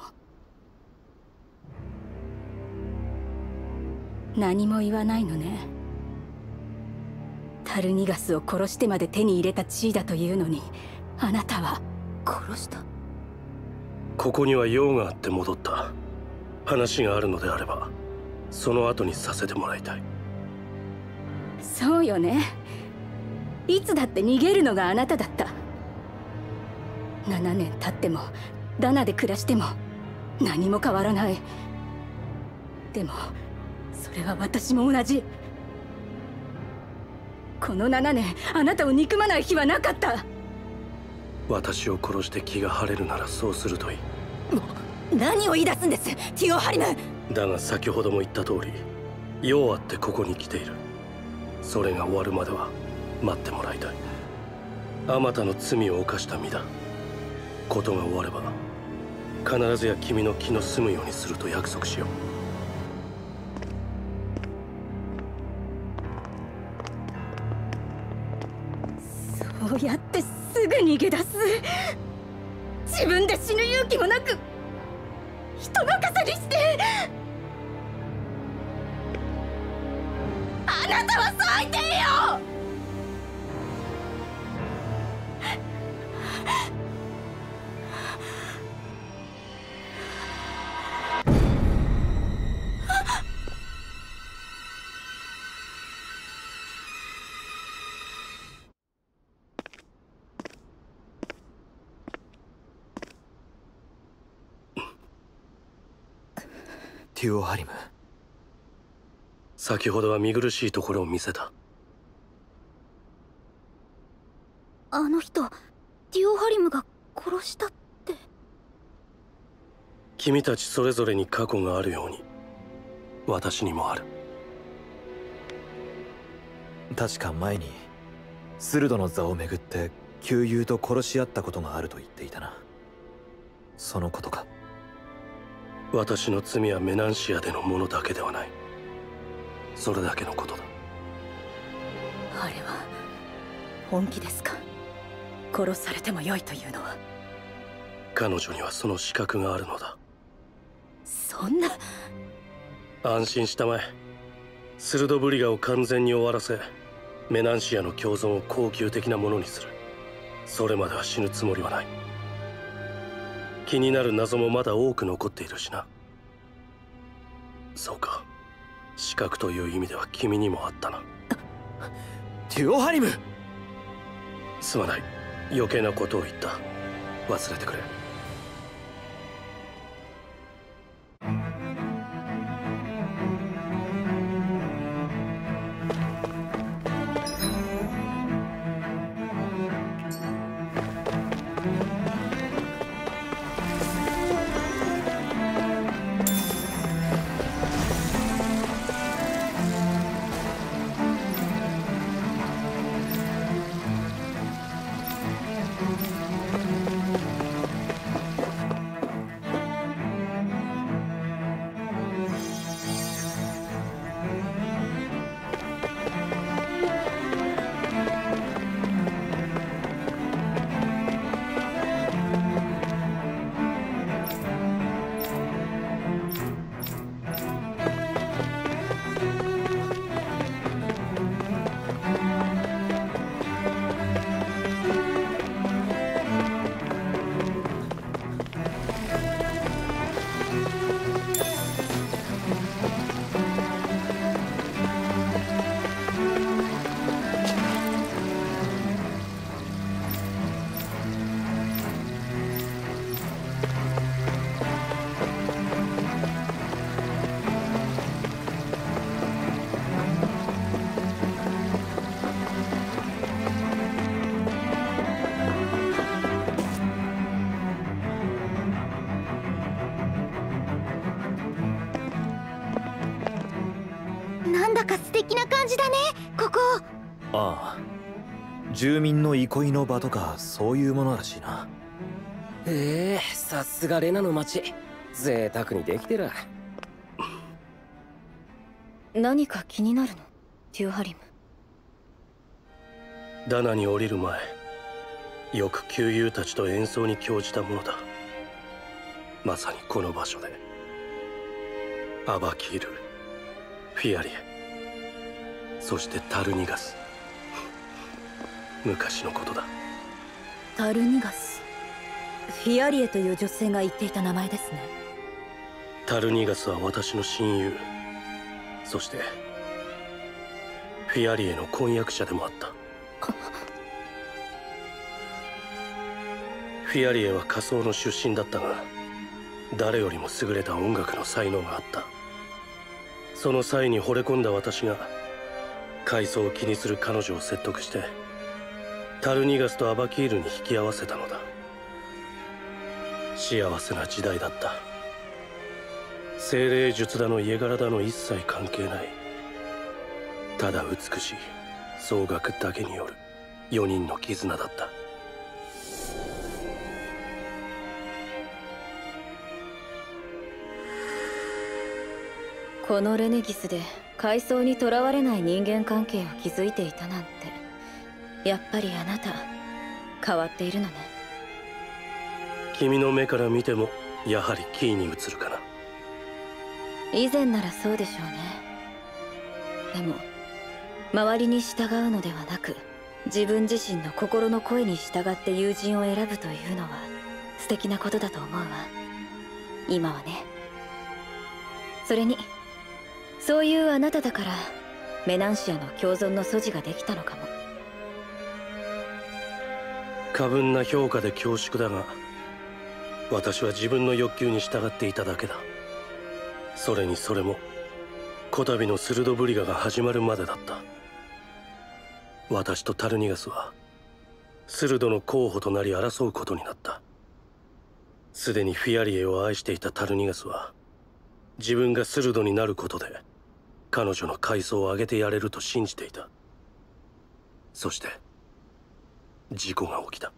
何も言わないのね。タルニガスを殺してまで手に入れた地位だというのにあなたは。殺した？ここには用があって戻った話があるのであればその後にさせてもらいたい。そうよね。いつだって逃げるのがあなただった。7年経ってもダナで暮らしても何も変わらない。でもそれは私も同じ。この7年あなたを憎まない日はなかった。私を殺して気が晴れるならそうするといい何を言い出すんですティオハリム。だが先ほども言った通り用あってここに来ている。それが終わるまでは待ってもらいたい。あまたの罪を犯した身だ。ことが終われば必ずや君の気の済むようにすると約束しよう。そうやってすぐ逃げ出す。自分で死ぬ勇気もなく人任せにして。あなたは最低よ。ティオハリム先ほどは見苦しいところを見せた。あの人デュオハリムが殺したって。君たちそれぞれに過去があるように私にもある。確か前にスルドの座をめぐって旧友と殺し合ったことがあると言っていたな。そのことか私の罪はメナンシアでのものだけではない。それだけのことだ。あれは本気ですか？殺されてもよいというのは？彼女にはその資格があるのだ。そんな。安心したまえ。スルドブリガを完全に終わらせメナンシアの共存を恒久的なものにする。それまでは死ぬつもりはない気になる謎もまだ多く残っているしな。そうか。資格という意味では君にもあったな。テュオハリム！すまない。余計なことを言った。忘れてくれ住民の憩いの場とかそういうものらしいな。ええさすがレナの町。贅沢にできてる。何か気になるの？テューハリム。ダナに降りる前よく旧友たちと演奏に興じたものだ。まさにこの場所で。アバキールフィアリエそしてタルニガス昔のことだ。タルニガス。フィアリエという女性が言っていた名前ですね。タルニガスは私の親友。そしてフィアリエの婚約者でもあった。フィアリエは仮想の出身だったが誰よりも優れた音楽の才能があった。その際に惚れ込んだ私が階層を気にする彼女を説得してタルニガスとアバキールに引き合わせたのだ。幸せな時代だった。精霊術だの家柄だの一切関係ない。ただ美しい。総額だけによる。4人の絆だった。このレネギスで階層にとらわれない人間関係を築いていたなんて。やっぱりあなた変わっているのね。君の目から見てもやはりキーに映るかな。以前ならそうでしょうね。でも周りに従うのではなく自分自身の心の声に従って友人を選ぶというのは素敵なことだと思うわ。今はね。それにそういうあなただからメナンシアの共存の素地ができたのかも過分な評価で恐縮だが私は自分の欲求に従っていただけだ。それにそれもこたびのスルドブリガが始まるまでだった。私とタルニガスはスルドの候補となり争うことになった。すでにフィアリエを愛していたタルニガスは自分がスルドになることで彼女の階層を上げてやれると信じていた。そして事故が起きた。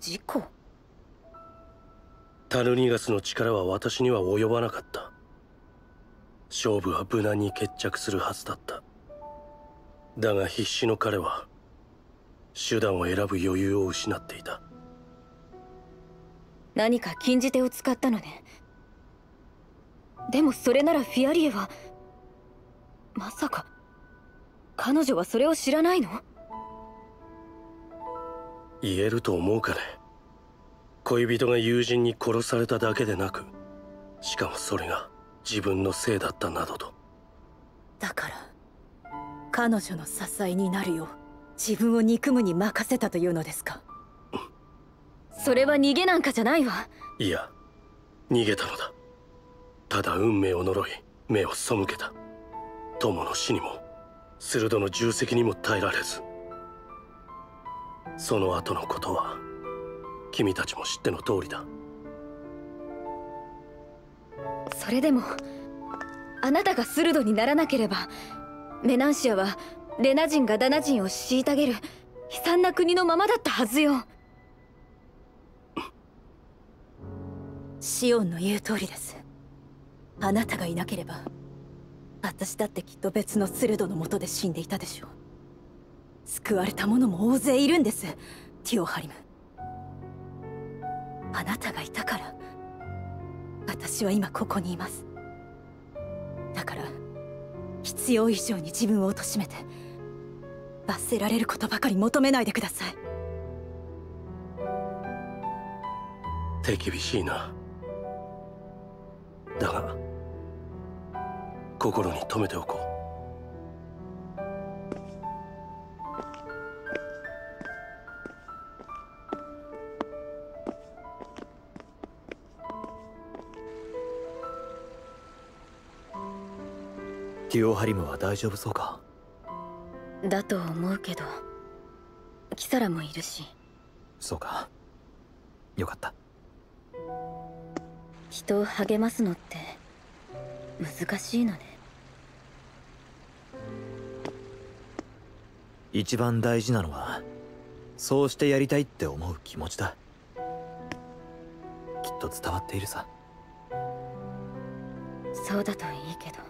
事故？タルニガスの力は私には及ばなかった。勝負は無難に決着するはずだった。だが必死の彼は手段を選ぶ余裕を失っていた。何か禁じ手を使ったのね。でもそれならフィアリエはまさか彼女はそれを知らないの？言えると思うかね？恋人が友人に殺されただけでなくしかもそれが自分のせいだったなどと。だから彼女の支えになるよう自分を憎むに任せたというのですか？それは逃げなんかじゃないわ。いや逃げたのだ。ただ運命を呪い目を背けた。友の死にも鋭の重責にも耐えられずその後のことは君たちも知っての通りだ。それでもあなたがスルドにならなければメナンシアはレナ人がダナ人を虐げる悲惨な国のままだったはずよ。シオンの言う通りです。あなたがいなければ私だってきっと別のスルドのもとで死んでいたでしょう救われた者も大勢いるんです。ティオハリム。あなたがいたから。私は今ここにいます。だから必要以上に自分を貶めて罰せられることばかり求めないでください。手厳しいな。だが心に留めておこう。ティオハリムは大丈夫そうか？だと思うけどキサラもいるし。そうか。よかった。人を励ますのって難しいのね。一番大事なのはそうしてやりたいって思う気持ちだ。きっと伝わっているさ。そうだといいけど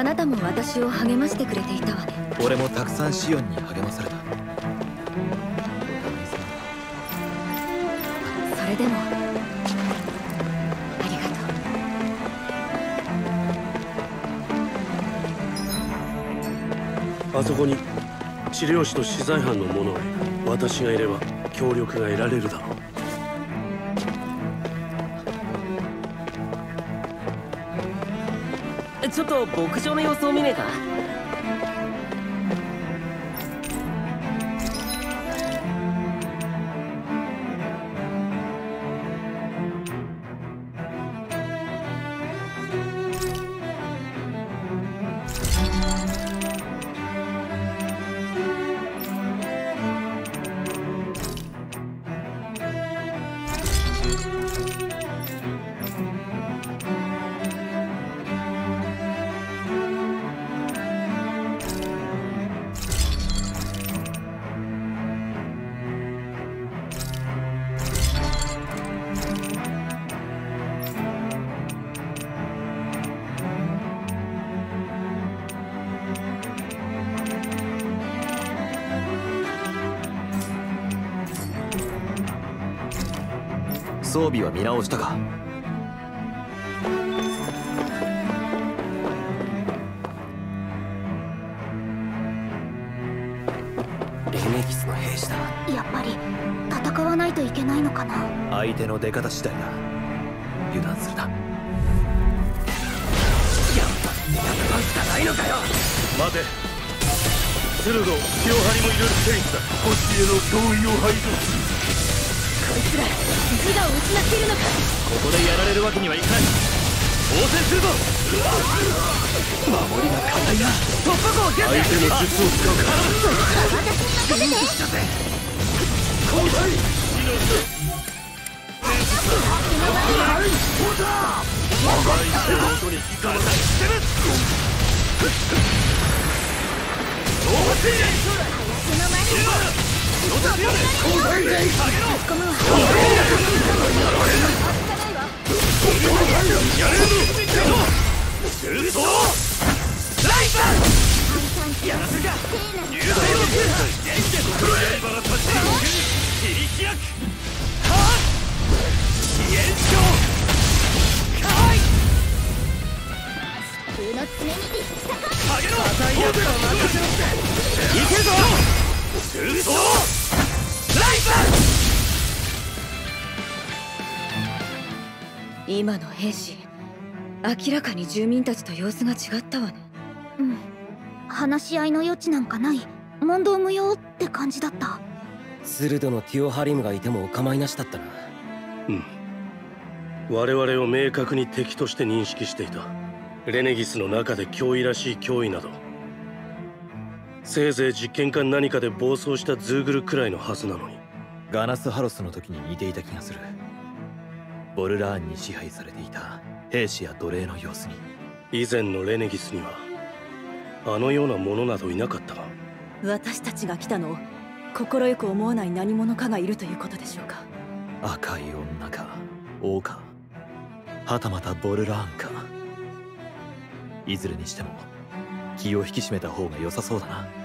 あなたも私を励ましてくれていたわね。俺もたくさんシオンに励まされた。それでもありがとう。あそこに治療師と資材班の者がいる。私がいれば協力が得られるだろうちょっと牧場の様子を見ねえか備は見直したか？エネギスの兵士だ。やっぱり戦わないといけないのかな？相手の出方次第だ。油断するな。待て。駿河清張もいるフェイスだこっちへの脅威を排除するここでやられるわけにはいかない応戦するぞ。守りが硬いな。突破口をゲッ相手の術を使う。か私に任せて音に聞かれた風の爪に力今の兵士明らかに住民たちと様子が違ったわね。うん。話し合いの余地なんかない。問答無用って感じだった。スルドのティオハリムがいてもお構いなしだったな。うん。我々を明確に敵として認識していた。レネギスの中で脅威らしい脅威など。せいぜい実験か何かで暴走したズーグルくらいのはずなのに。ガナスハロスの時に似ていた気がするボルラーンに支配されていた兵士や奴隷の様子に。以前のレネギスにはあのようなものなどいなかったが。私たちが来たのを快く思わない何者かがいるということでしょうか。赤い女か王かはたまたボルラーンか。いずれにしても気を引き締めた方が良さそうだな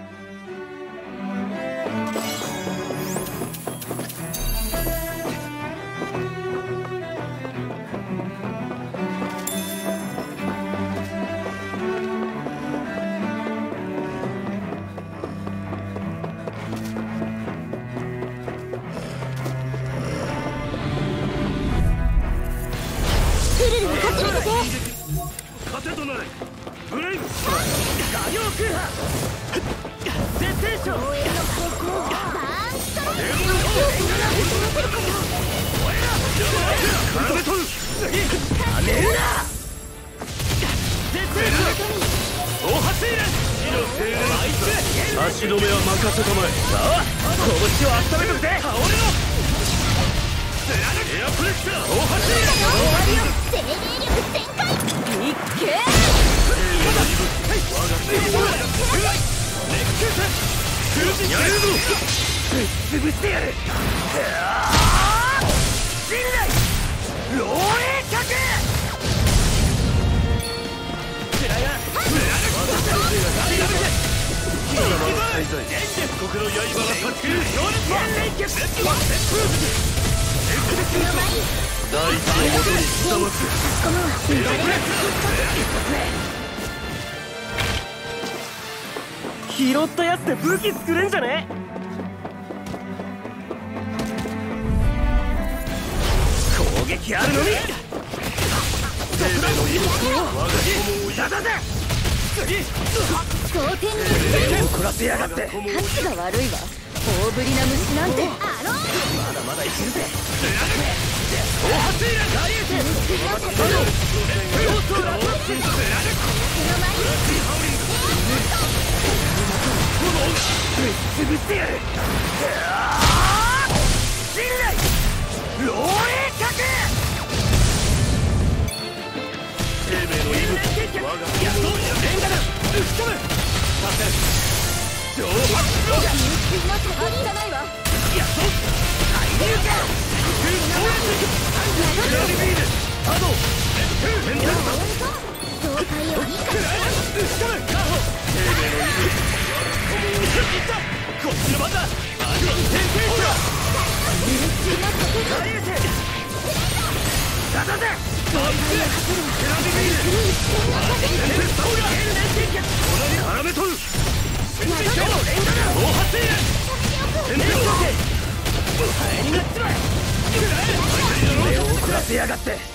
ないわ爽快を怒らせやがって。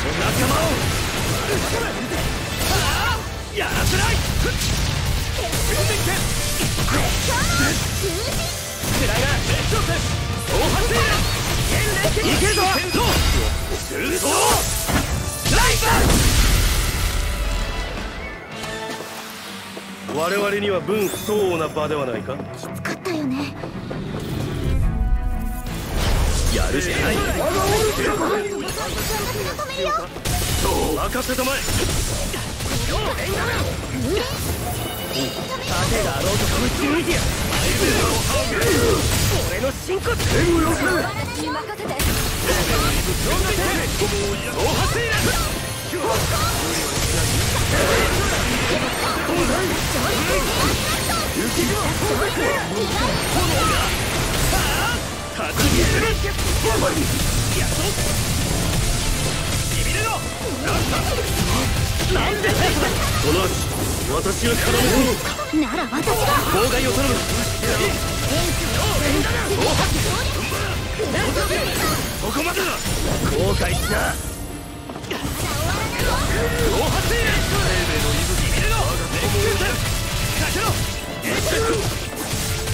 やらせないいけるぞ我々には分不相応な場ではないか？きつかったよね。やるしかない。任せたまえ。盾があろうとぶち抜いてやる俺の真骨私に任せてこの足私が絡めなら私が妨害を頼むここまでだ後悔しな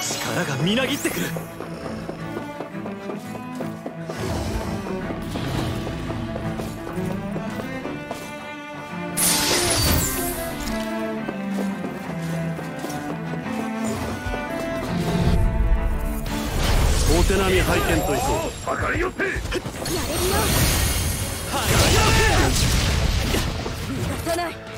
力がみなぎってくる。お手並み拝見といこう。やれるよ。出さない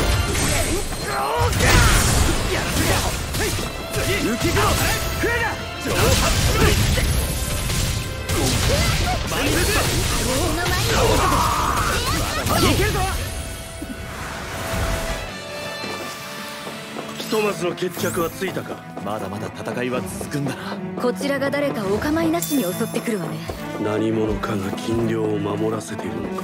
ひとまずの決着はついたかまだまだ戦いは続くんだなこちらが誰かお構いなしに襲ってくるわね何者かが金領を守らせているのか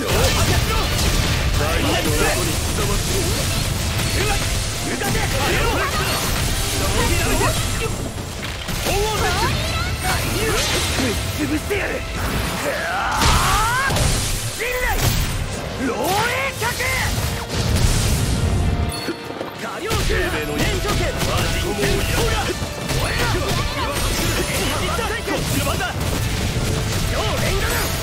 潰してや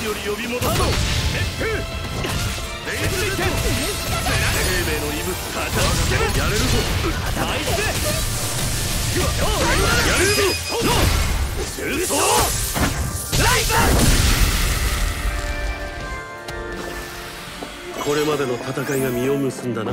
地より呼び戻そう熱風レイズ戦生命の息吹やれるぞナイスやれるぞ中層ライバルこれまでの戦いが実を結んだな。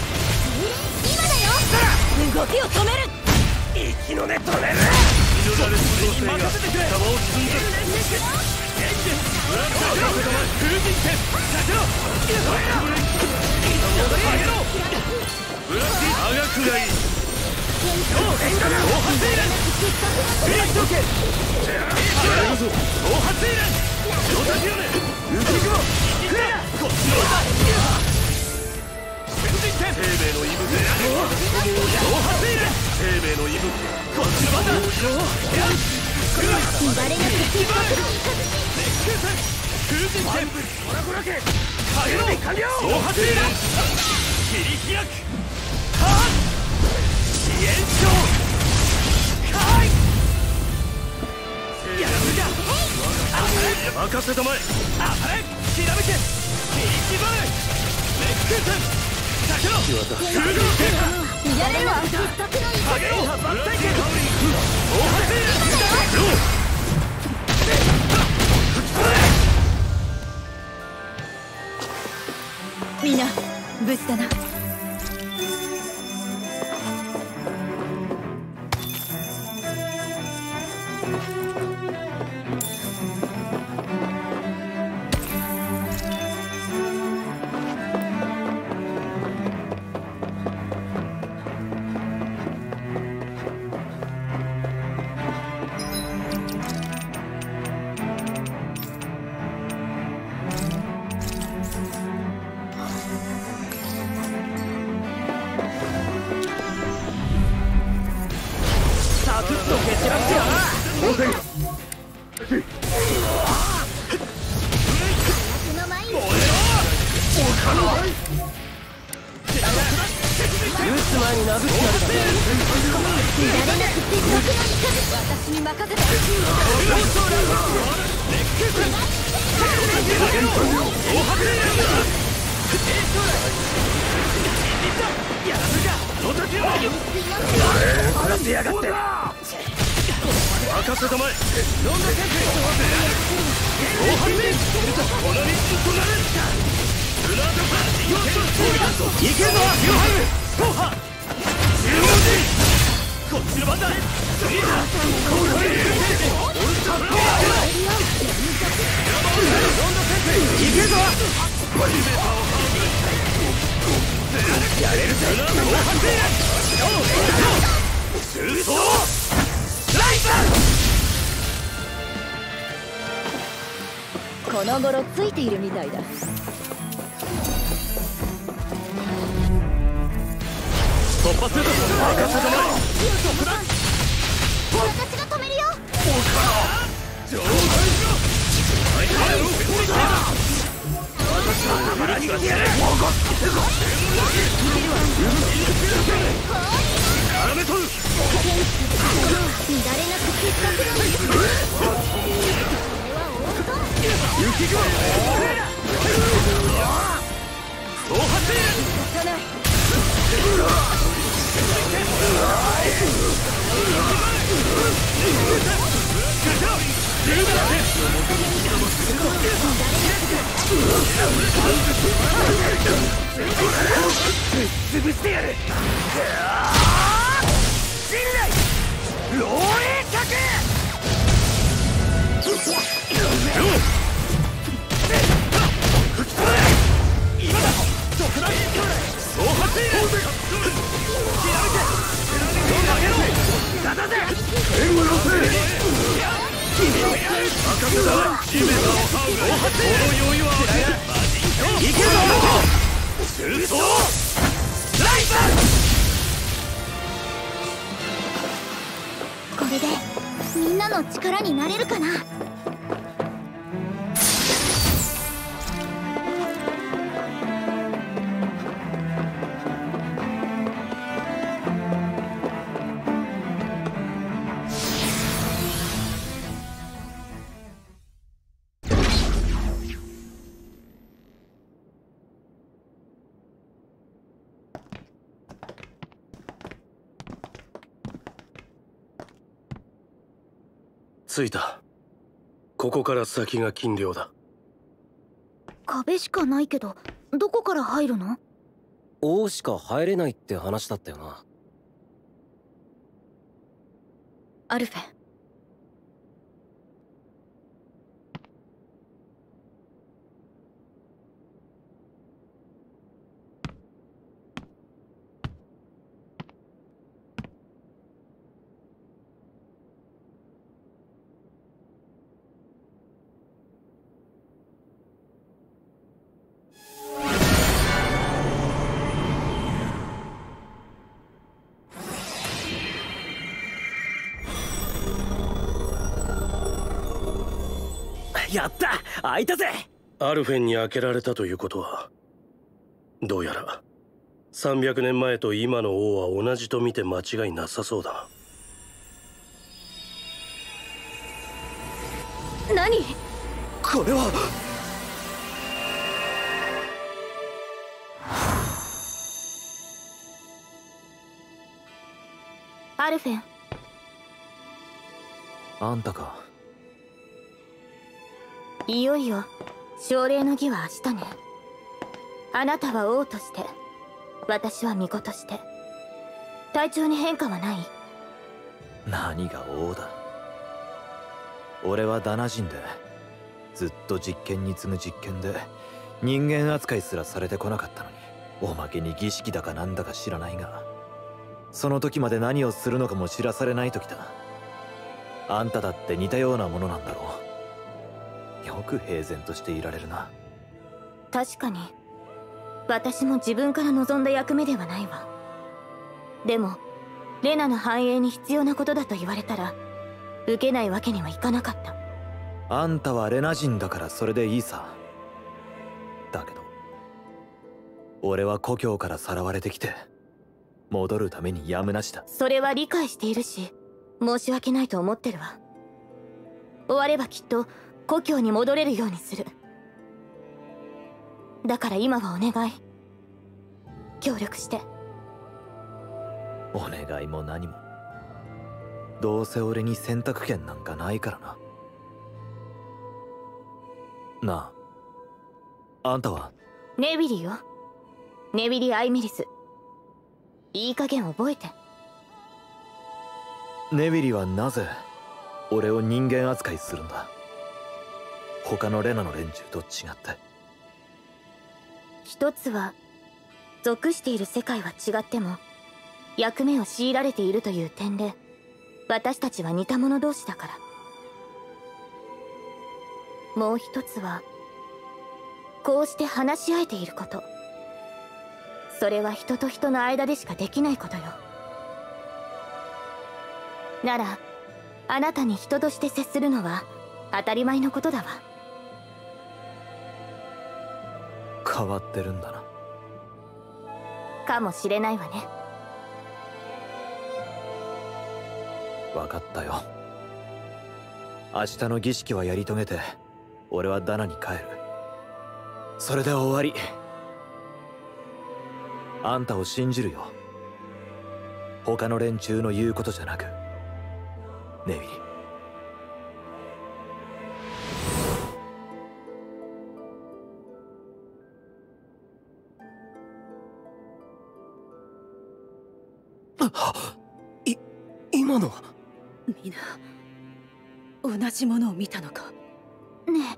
動きを止める。息の根止める祈られする性が玉を積んでブラック任せたまえ風神剣ブラックあがくがいい生命の息吹生命の息吹こっちの番だ風神剣オラコラ家影の完了総発切り開くは支援長開やるか任せたまえ。あれ。ひらめけ。切り縛るメック戦みんな無事だな。漏力になれるかな？着いた。ここから先が禁漁だ。壁しかないけどどこから入るの？王しか入れないって話だったよな。アルフェいたぜ。アルフェンに開けられたということはどうやら300年前と今の王は同じと見て間違いなさそうだな。何？これは。アルフェン。あんたかいよいよ奨励の儀は明日ね。あなたは王として私は巫女として体調に変化はない。何が王だ。俺はダナ人でずっと実験に次ぐ実験で人間扱いすらされてこなかったのにおまけに儀式だかなんだか知らないがその時まで何をするのかも知らされない時だ。あんただって似たようなものなんだろう。よく平然としていられるな。確かに。私も自分から望んだ役目ではないわ。でもレナの繁栄に必要なことだと言われたら受けないわけにはいかなかった。あんたはレナ人だからそれでいいさ。だけど俺は故郷からさらわれてきて戻るためにやむなしだ。それは理解しているし申し訳ないと思ってるわ。終わればきっと故郷に戻れるようにする。だから今はお願い。協力して。お願いも何も。どうせ俺に選択権なんかないからな。なあ。あんたは？ネビリよ。ネビリ・アイミリス。いい加減覚えて。ネビリはなぜ俺を人間扱いするんだ？他のレナの連中と違って。一つは属している世界は違っても役目を強いられているという点で私たちは似た者同士だから。もう一つはこうして話し合えていること。それは人と人の間でしかできないことよ。ならあなたに人として接するのは当たり前のことだわ。変わってるんだな。かもしれないわね。分かったよ。明日の儀式はやり遂げて俺はダナに帰る。それで終わり。あんたを信じるよ。他の連中の言うことじゃなく。ネビリい今のは？皆同じものを見たのか？ねえ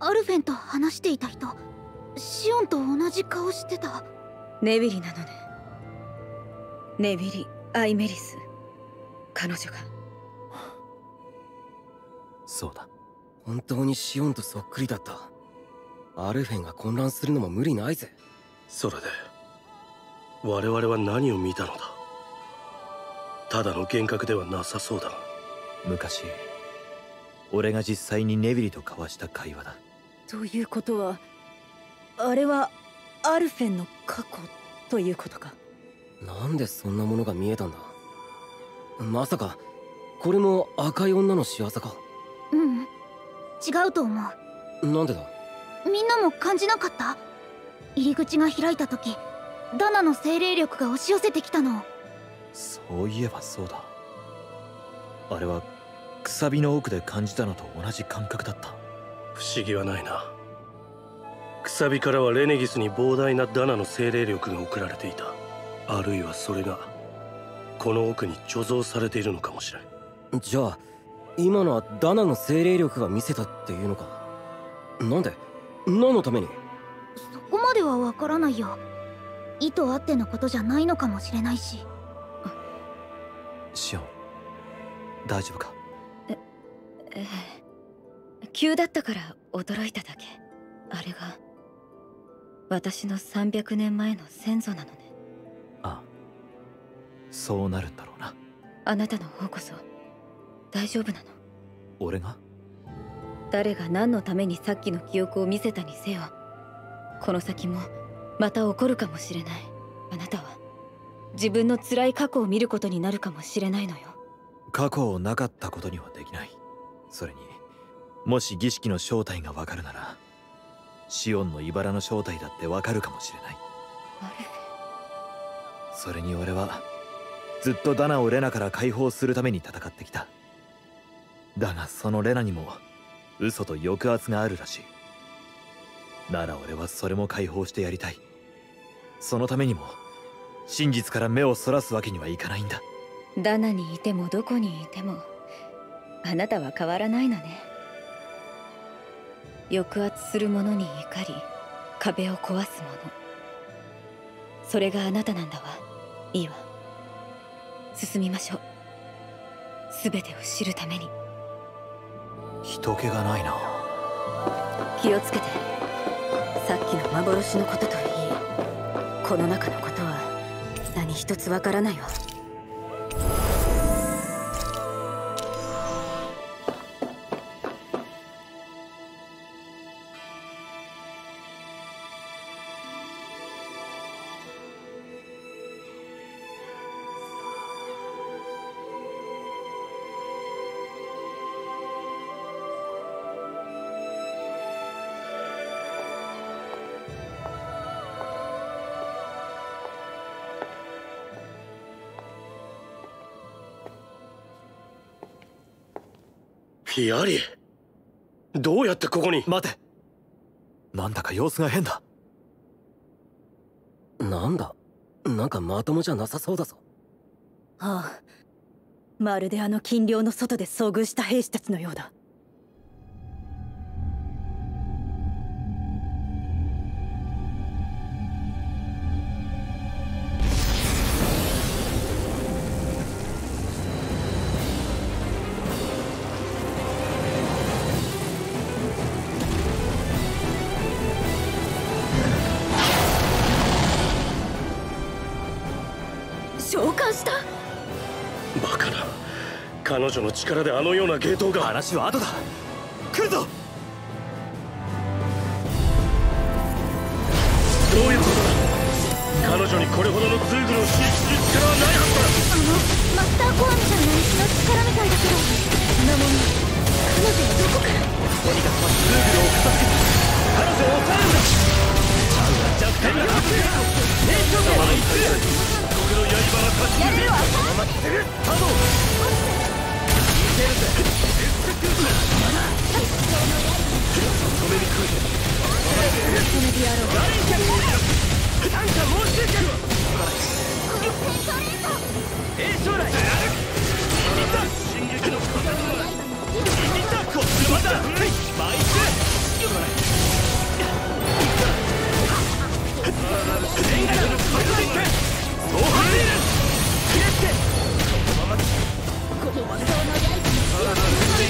アルフェンと話していた人シオンと同じ顔してた？ネビリなのね。ネビリ・アイメリス。彼女が。そうだ。本当にシオンとそっくりだった。アルフェンが混乱するのも無理ないぜ。それで我々は何を見たのだ？ただの幻覚ではなさそうだが昔俺が実際にネビリと交わした会話だ。ということはあれはアルフェンの過去ということか？なんでそんなものが見えたんだ？まさかこれも赤い女の仕業か？ううん。違うと思う。なんでだ？みんなも感じなかった？入り口が開いた時ダナの精霊力が押し寄せてきたのそういえばそうだ。あれはくさびの奥で感じたのと同じ感覚だった。不思議はないな。くさびからはレネギスに膨大なダナの精霊力が送られていた。あるいはそれがこの奥に貯蔵されているのかもしれん。じゃあ今のはダナの精霊力が見せたっていうのか？なんで？何のために？そこまではわからないよ。意図あってのことじゃないのかもしれないしシオン大丈夫か？ええ急だったから驚いただけ。あれが私の300年前の先祖なのね。ああそうなるんだろうな。あなたの方こそ大丈夫なの？俺が？誰が何のためにさっきの記憶を見せたにせよ。この先もまた起こるかもしれない。あなたは？自分の辛い過去を見ることになるかもしれないのよ。過去をなかったことにはできない。それにもし儀式の正体がわかるならシオンの茨の正体だってわかるかもしれない。それに俺はずっとダナをレナから解放するために戦ってきた。だがそのレナにも嘘と抑圧があるらしい。なら俺はそれも解放してやりたい。そのためにも真実から目をそらすわけにはいかないんだ。ダナにいてもどこにいてもあなたは変わらないのね。抑圧する者に怒り壁を壊す者。それがあなたなんだわ。いいわ。進みましょう。全てを知るために。人気がないな。気をつけて。さっきの幻のことといいこの中のことに一つわからないわ。やアどうやってここに？待て。なんだか様子が変だ。なんだ？なんかまともじゃなさそうだぞ。ああ。まるであの金量の外で遭遇した兵士たちのようだ。彼女の力であのようなゲートが。話は後だ。来るぞ。どういうことだ。彼女にこれほどのツーグルを刺激する力はないはずだ。あのマスターコアみたいな石の力みたいだけどなのに彼女はどこから？とにかくはツーグルを片付けて彼女を抑えるんだチャンが弱点だ姉ちゃんが一定僕の刃が勝ちやめろ甘くする頼むこのままだ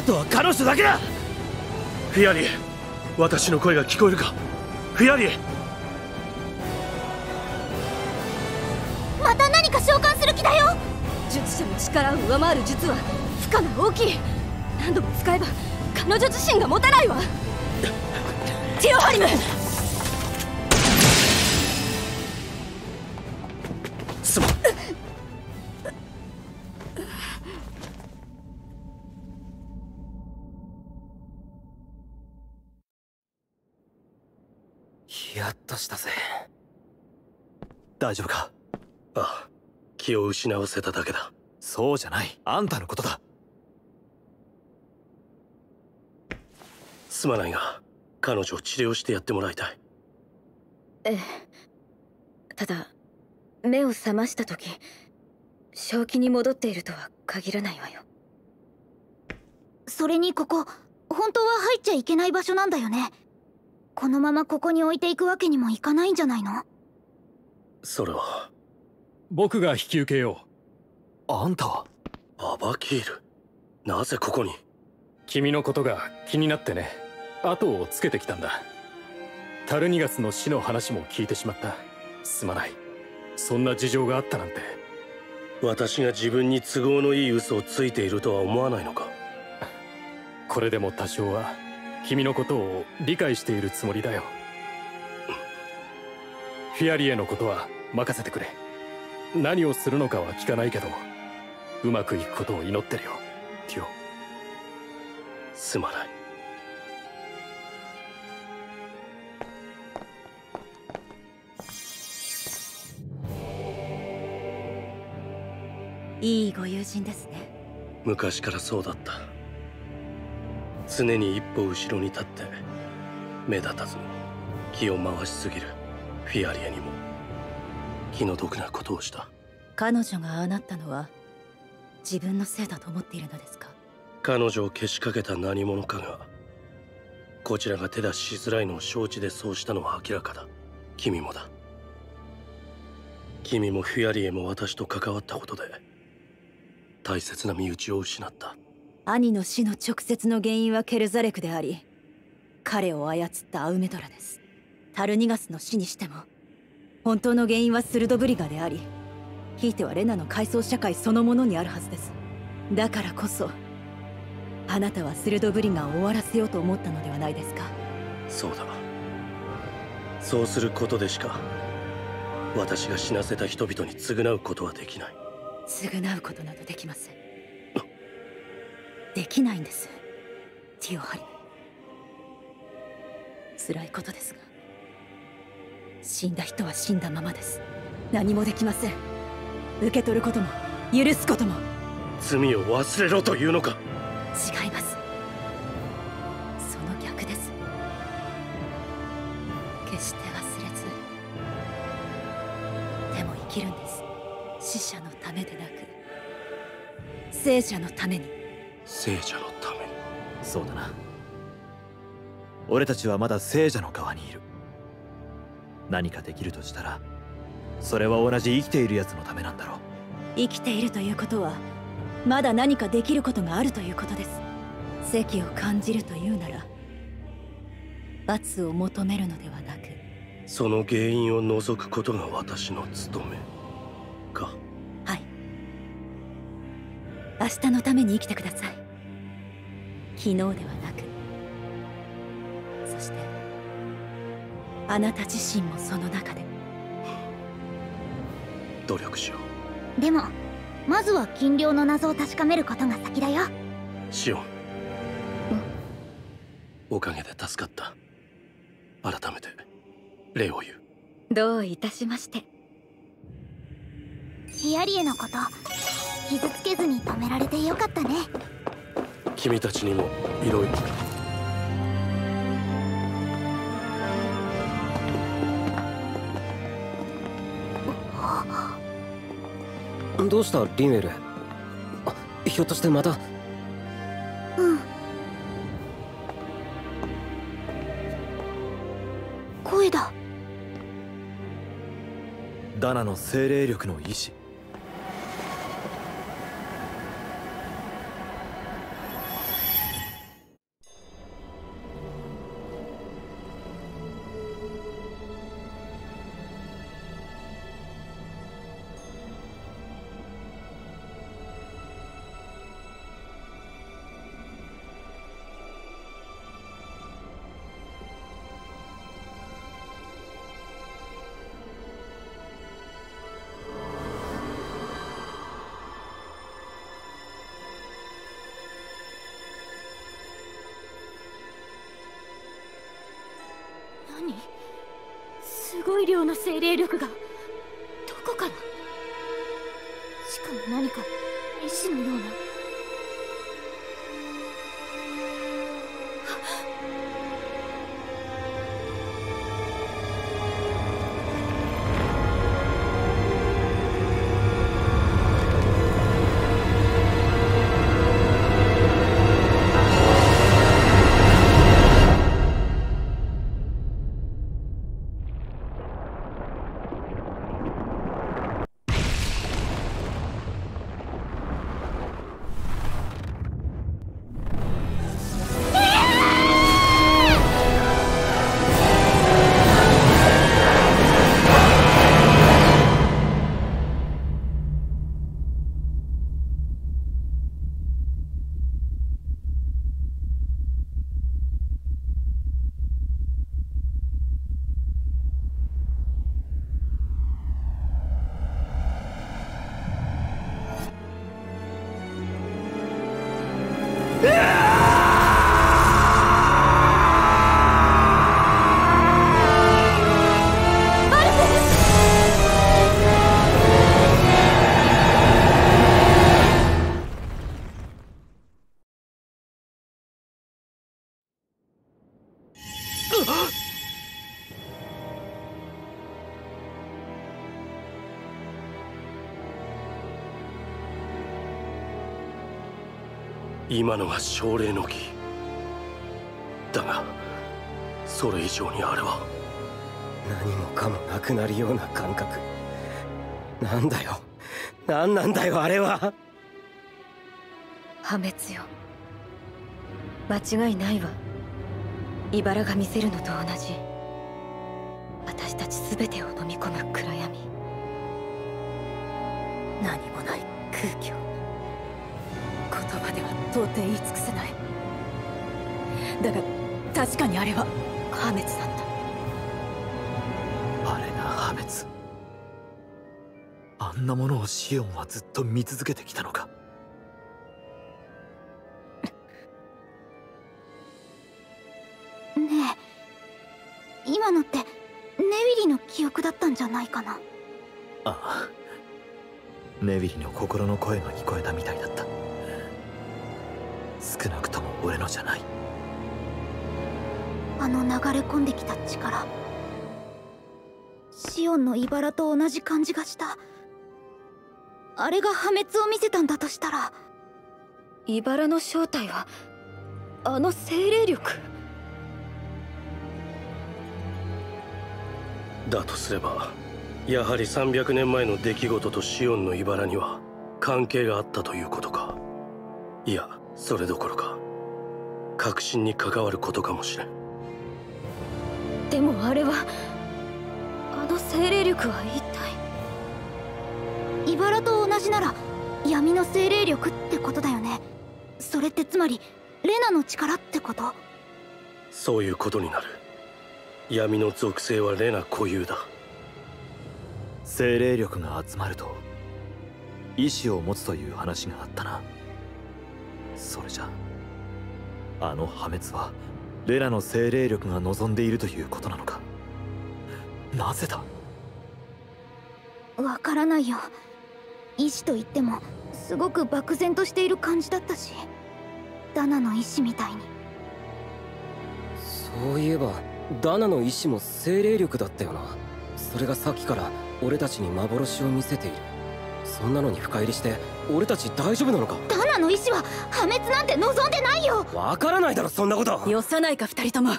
あとは彼女だけだ。フィアリー私の声が聞こえるか？フィアリー。また何か召喚する気だよ。術者の力を上回る術は負荷が大きい。何度も使えば彼女自身が持たないわ。ティオハリム！せただけだ。そうじゃない。あんたのことだ。すまないが彼女を治療してやってもらいたい。ええ。ただ目を覚ました時正気に戻っているとは限らないわよ。それにここ本当は入っちゃいけない場所なんだよね。このままここに置いていくわけにもいかないんじゃないの？それは。僕が引き受けようあんたはアバキール。なぜここに？君のことが気になってね。後をつけてきたんだ。タルニガスの死の話も聞いてしまった。すまない。そんな事情があったなんて。私が自分に都合のいい嘘をついているとは思わないのか？これでも多少は君のことを理解しているつもりだよ。フィアリエのことは任せてくれ。何をするのかは聞かないけどうまくいくことを祈ってるよ。ティオ。すまない。いいご友人ですね。昔からそうだった。常に一歩後ろに立って目立たず気を回しすぎる。フィアリエにも気の毒なことをした。彼女がああなったのは自分のせいだと思っているのですか？彼女をけしかけた何者かがこちらが手出ししづらいのを承知でそうしたのは明らかだ。君もだ。君もフィアリエも私と関わったことで大切な身内を失った。兄の死の直接の原因はケルザレクであり彼を操ったアウメドラです。タルニガスの死にしても本当の原因はスルドブリガでありひいてはレナの階層社会そのものにあるはずです。だからこそあなたはスルドブリガを終わらせようと思ったのではないですか。そうだ。そうすることでしか私が死なせた人々に償うことはできない。償うことなどできません。できないんです。ティオハリ。ム辛いことですが死んだ人は死んだままです。何もできません受け取ることも許すことも。罪を忘れろというのか。違います。その逆です。決して忘れずでも生きるんです。死者のためでなく聖者のために。聖者のために。そうだな。俺たちはまだ聖者の側にいる。何かできるとしたらそれは同じ生きている奴のためなんだろう。生きているということはまだ何かできることがあるということです。席を感じるというなら罰を求めるのではなくその原因を除くことが私の務めか？はい。明日のために生きてください。昨日ではなくそしてあなた自身もその中で努力しよう。でもまずは金量の謎を確かめることが先だよ。シオン。おかげで助かった。改めて礼を言う。どういたしまして。ヒアリエのこと傷つけずに止められてよかったね。君たちにもいろいろどうしたリメル？あひょっとしてまた？うん。声だ。ダナの精霊力の意志今のが奨励の儀。だがそれ以上にあれは。何もかもなくなるような感覚。なんだよ。何なんだよあれは。破滅よ。間違いないわ。茨が見せるのと同じ。私たち全てを飲み込む暗闇。何もない空虚到底言い尽くせない。だが確かにあれは破滅だった。あれが破滅。あんなものをシオンはずっと見続けてきたのか。ねえ。今のってネウィリの記憶だったんじゃないかな。ああ。ネビリの心の声が聞こえたみたいだった俺のじゃない。あの流れ込んできた力。シオンの茨と同じ感じがした。あれが破滅を見せたんだとしたら。茨の正体はあの精霊力。だとすればやはり300年前の出来事とシオンの茨には関係があったということか。いやそれどころか確信に関わることかもしれん。でもあれはあの精霊力は一体。茨と同じなら闇の精霊力ってことだよね。それってつまりレナの力ってこと？そういうことになる。闇の属性はレナ固有だ。精霊力が集まると意志を持つという話があったな。それじゃあの破滅はレナの精霊力が望んでいるということなのか？なぜだ？わからないよ。意志と言ってもすごく漠然としている感じだったしダナの意志みたいに。そういえばダナの意志も精霊力だったよな。それがさっきから俺たちに幻を見せているそんなのに深入りして俺たち大丈夫なのか？ダナの意志は破滅なんて望んでないよ！わからないだろそんなこと。よさないか二人とも。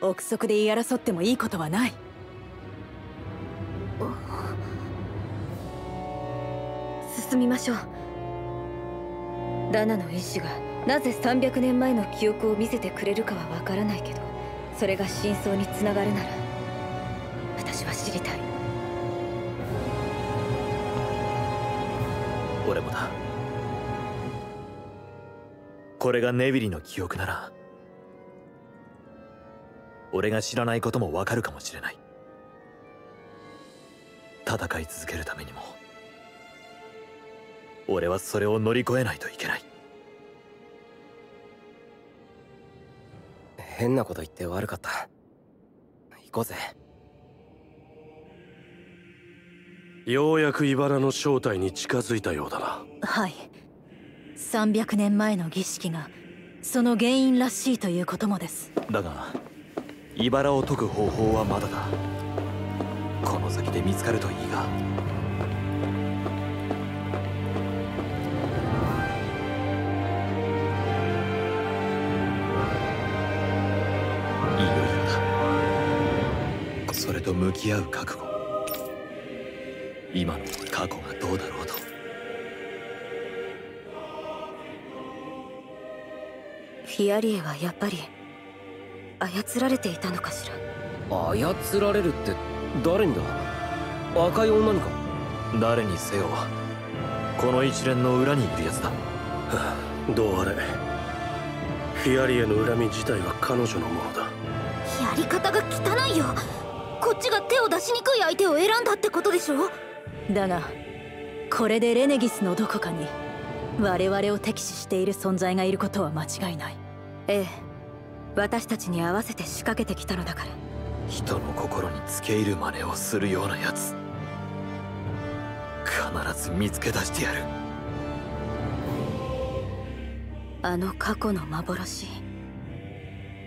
憶測で言い争ってもいいことはない。進みましょう。ダナの意志がなぜ300年前の記憶を見せてくれるかはわからないけどそれが真相につながるなら私は知りたい俺もだ。これがネビリの記憶なら俺が知らないこともわかるかもしれない。戦い続けるためにも俺はそれを乗り越えないといけない。変なこと言って悪かった。行こうぜ。ようやく茨の正体に近づいたようだな。はい。300年前の儀式がその原因らしいということもです。だが茨を解く方法はまだだ。この先で見つかるといいが。いよいよだ。それと向き合う覚悟今の過去がどうだろうと。フィアリエはやっぱり操られていたのかしら？操られるって誰にだ？赤い女にか？誰にせよ。この一連の裏にいるやつだどうあれ。フィアリエの恨み自体は彼女のものだ。やり方が汚いよ。こっちが手を出しにくい相手を選んだってことでしょ？だがこれでレネギスのどこかに我々を敵視している存在がいることは間違いない。ええ。私たちに合わせて仕掛けてきたのだから。人の心につけ入る真似をするようなやつ必ず見つけ出してやる。あの過去の幻。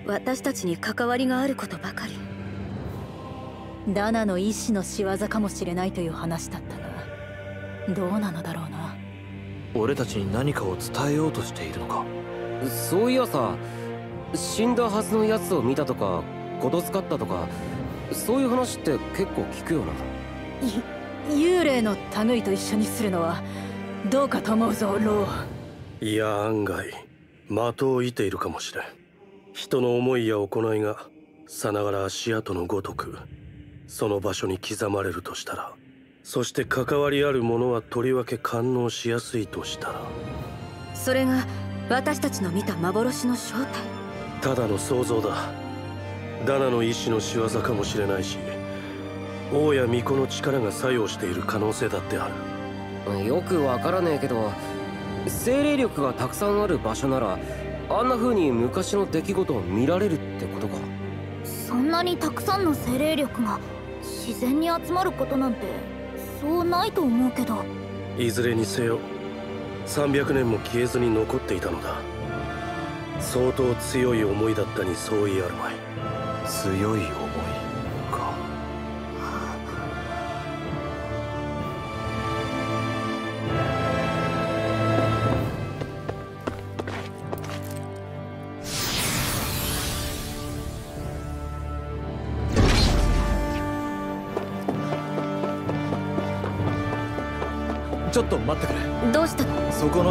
私たちに関わりがあることばかりダナの意志の仕業かもしれないという話だったがどうなのだろうな。俺たちに何かを伝えようとしているのか？そういやさ死んだはずのやつを見たとかこと使ったとかそういう話って結構聞くよな。幽霊の類と一緒にするのはどうかと思うぞロー。いや案外的を射ているかもしれん。人の思いや行いがさながら足跡のごとくその場所に刻まれるとしたらそして関わりあるものはとりわけ感応しやすいとしたらそれが私たちの見た幻の正体。ただの想像だ。ダナの意志の仕業かもしれないし王や巫女の力が作用している可能性だってある。よくわからねえけど精霊力がたくさんある場所ならあんな風に昔の出来事を見られるってことか。そんなにたくさんの精霊力が自然に集まることなんてそうないと思うけど。いずれにせよ300年も消えずに残っていたのだ。相当強い思いだったに相違あるまい。強い思い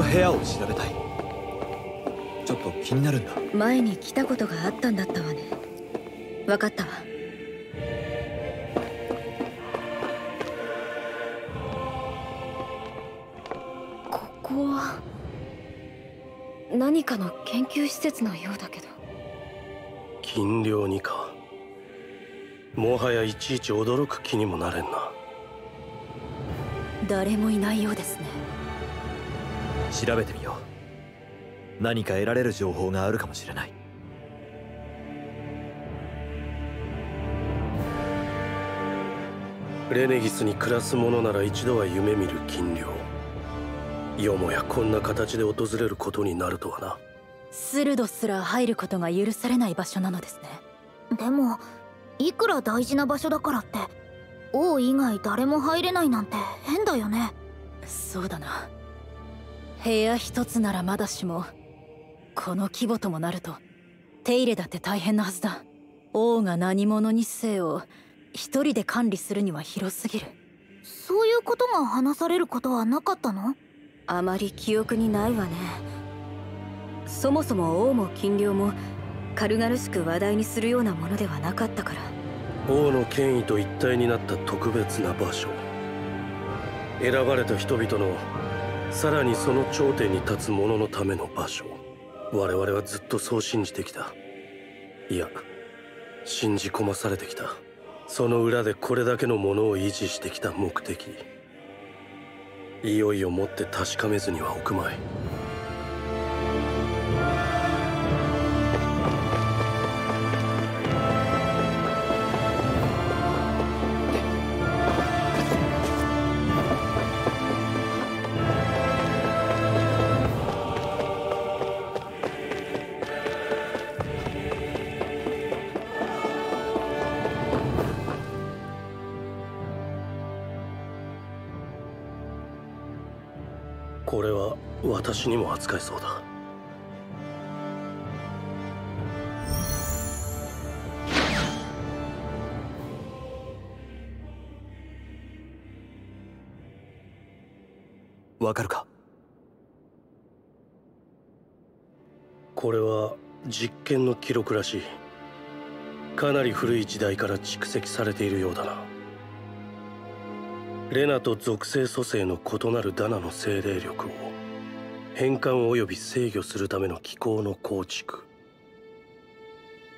部屋を調べたい。ちょっと気になるんだ。前に来たことがあったんだったわね。分かったわ。ここは何かの研究施設のようだけど。金量にか。もはやいちいち驚く気にもなれんな。誰もいないようですね調べてみよう。何か得られる情報があるかもしれない。レネギスに暮らす者なら一度は夢見る金量よもやこんな形で訪れることになるとはな。スルドすら入ることが許されない場所なのですね。でもいくら大事な場所だからって王以外誰も入れないなんて変だよね。そうだな部屋一つならまだしもこの規模ともなると手入れだって大変なはずだ。王が何者にせよ一人で管理するには広すぎる。そういうことが話されることはなかったの？あまり記憶にないわね。そもそも王も金領も軽々しく話題にするようなものではなかったから。王の権威と一体になった特別な場所。選ばれた人々のさらにその頂点に立つ者のための場所我々はずっとそう信じてきた。いや信じ込まされてきた。その裏でこれだけのものを維持してきた目的。いよいよもって確かめずにはおくまい。これは私にも扱えそうだ。わかるか？これは実験の記録らしい。かなり古い時代から蓄積されているようだな。レナと属性組成の異なるダナの精霊力を変換及び制御するための機構の構築。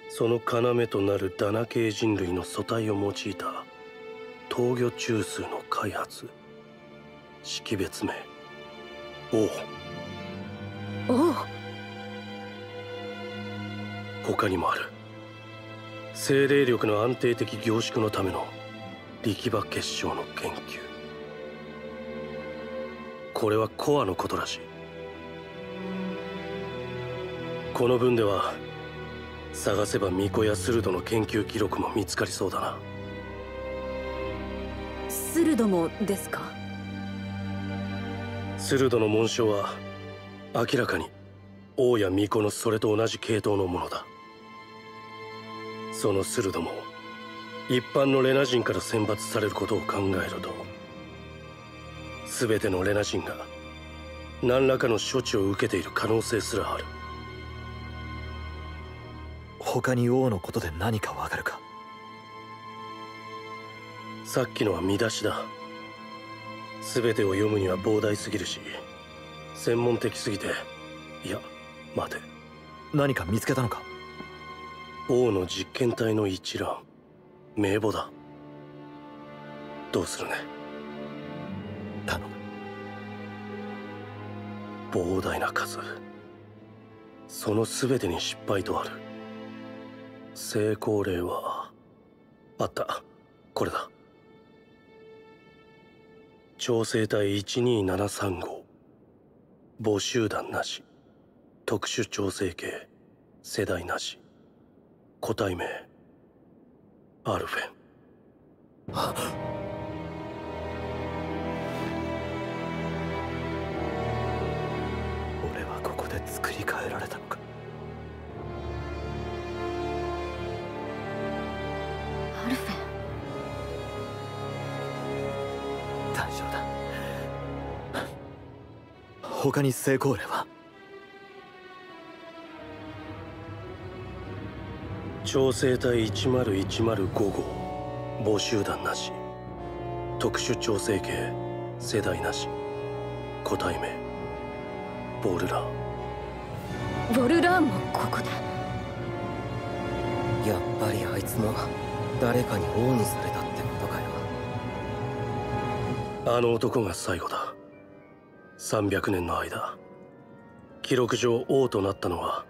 その要となるダナ系人類の素体を用いた闘魚中枢の開発。識別名。王。王。他にもある。精霊力の安定的凝縮のための力場結晶の研究。これはコアのことらしい。この文では探せば巫女やスルドの研究記録も見つかりそうだな。スルドもですか？スルドの紋章は明らかに王や巫女のそれと同じ系統のものだ。そのスルドも一般のレナ人から選抜されることを考えると全てのレナ人が何らかの処置を受けている可能性すらある。他に王のことで何かわかるか？さっきのは見出しだ。全てを読むには膨大すぎるし専門的すぎていや待て。何か見つけたのか？王の実験体の一覧名簿だ。どうするね？頼む。膨大な数。その全てに失敗とある。成功例はあった。これだ。調整隊12735母集団なし。特殊調整系。世代なし。個体名。アルフェン。俺はここで作り変えられたのか？アルフェン。大丈夫だ。他に成功例は？調整隊10105号母集団なし。特殊調整系世代なし。個体名ボルラー。ボルラーンもここでやっぱりあいつも誰かに王にされたってことかよ。あの男が最後だ。300年の間。記録上王となったのは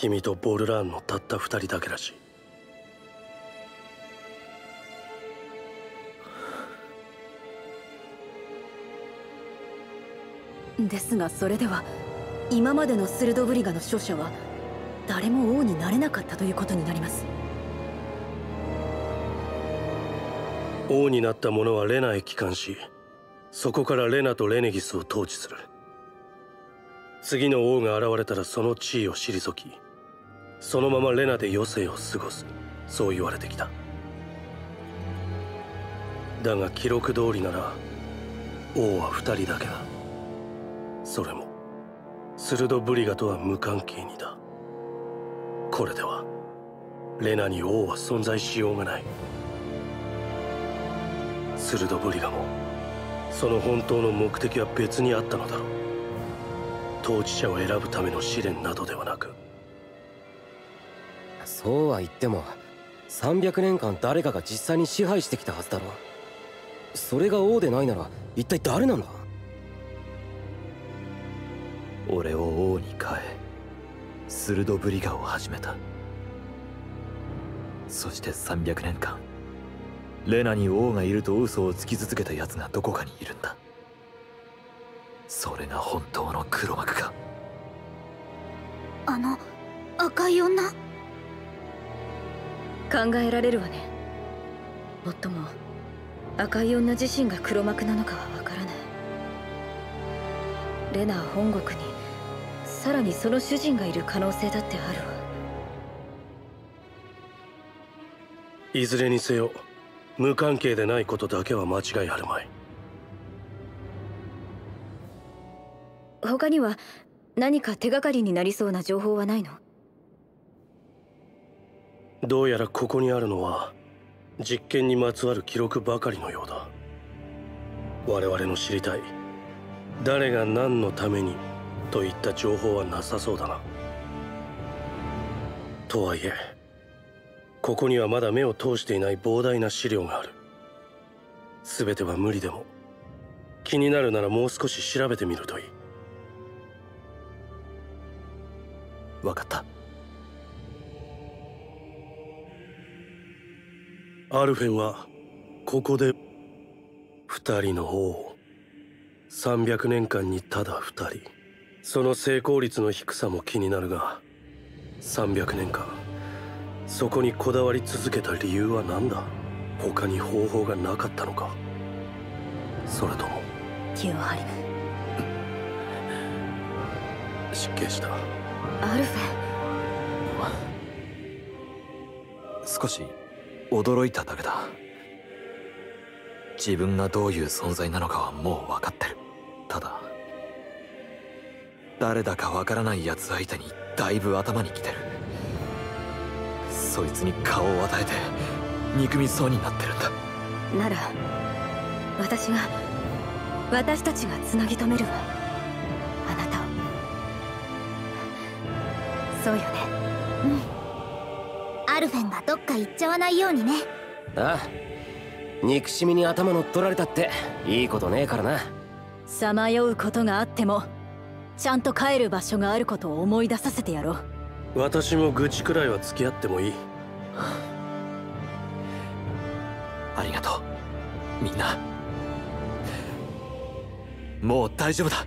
君とボルラーンのたった二人だけらし。いですがそれでは今までのスルドブリガの書者は誰も王になれなかったということになります。王になった者はレナへ帰還しそこからレナとレネギスを統治する。次の王が現れたらその地位を退きそのままレナで余生を過ごす。そう言われてきた。だが記録通りなら王は二人だけだ。それもスルドブリガとは無関係にだ。これではレナに王は存在しようがない。スルドブリガもその本当の目的は別にあったのだろう。統治者を選ぶための試練などではなくそうは言っても300年間誰かが実際に支配してきたはずだろそれが王でないなら一体誰なんだ？俺を王に変えスルドブリガを始めた。そして300年間レナに王がいると嘘をつき続けた奴がどこかにいるんだ。それが本当の黒幕か。あの赤い女？考えられるわね。もっとも赤い女自身が黒幕なのかはわからない。レナ本国にさらにその主人がいる可能性だってあるわ。いずれにせよ無関係でないことだけは間違いあるまい。他には何か手がかりになりそうな情報はないの？どうやらここにあるのは実験にまつわる記録ばかりのようだ。我々の知りたい誰が何のためにといった情報はなさそうだな。とはいえここにはまだ目を通していない膨大な資料がある。全ては無理でも気になるならもう少し調べてみるといい。分かった。アルフェンはここで二人の王300年間にただ二人。その成功率の低さも気になるが300年間。そこにこだわり続けた理由は何だ？他に方法がなかったのか？それとも。ティオハリム失敬した。アルフ少し驚いただけだ。自分がどういう存在なのかはもう分かってる。ただ誰だか分からない奴相手にだいぶ頭にきてる。そいつに顔を与えて憎みそうになってるんだ。なら私が私たちがつなぎ止める。わあなたを。そうよね。うん。アルフェンがどっか行っちゃわないようにね。ああ。憎しみに頭乗っ取られたっていいことねえからな。さまようことがあってもちゃんと帰る場所があることを思い出させてやろう。私も愚痴くらいは付き合ってもいい。ありがとうみんな。もう大丈夫だ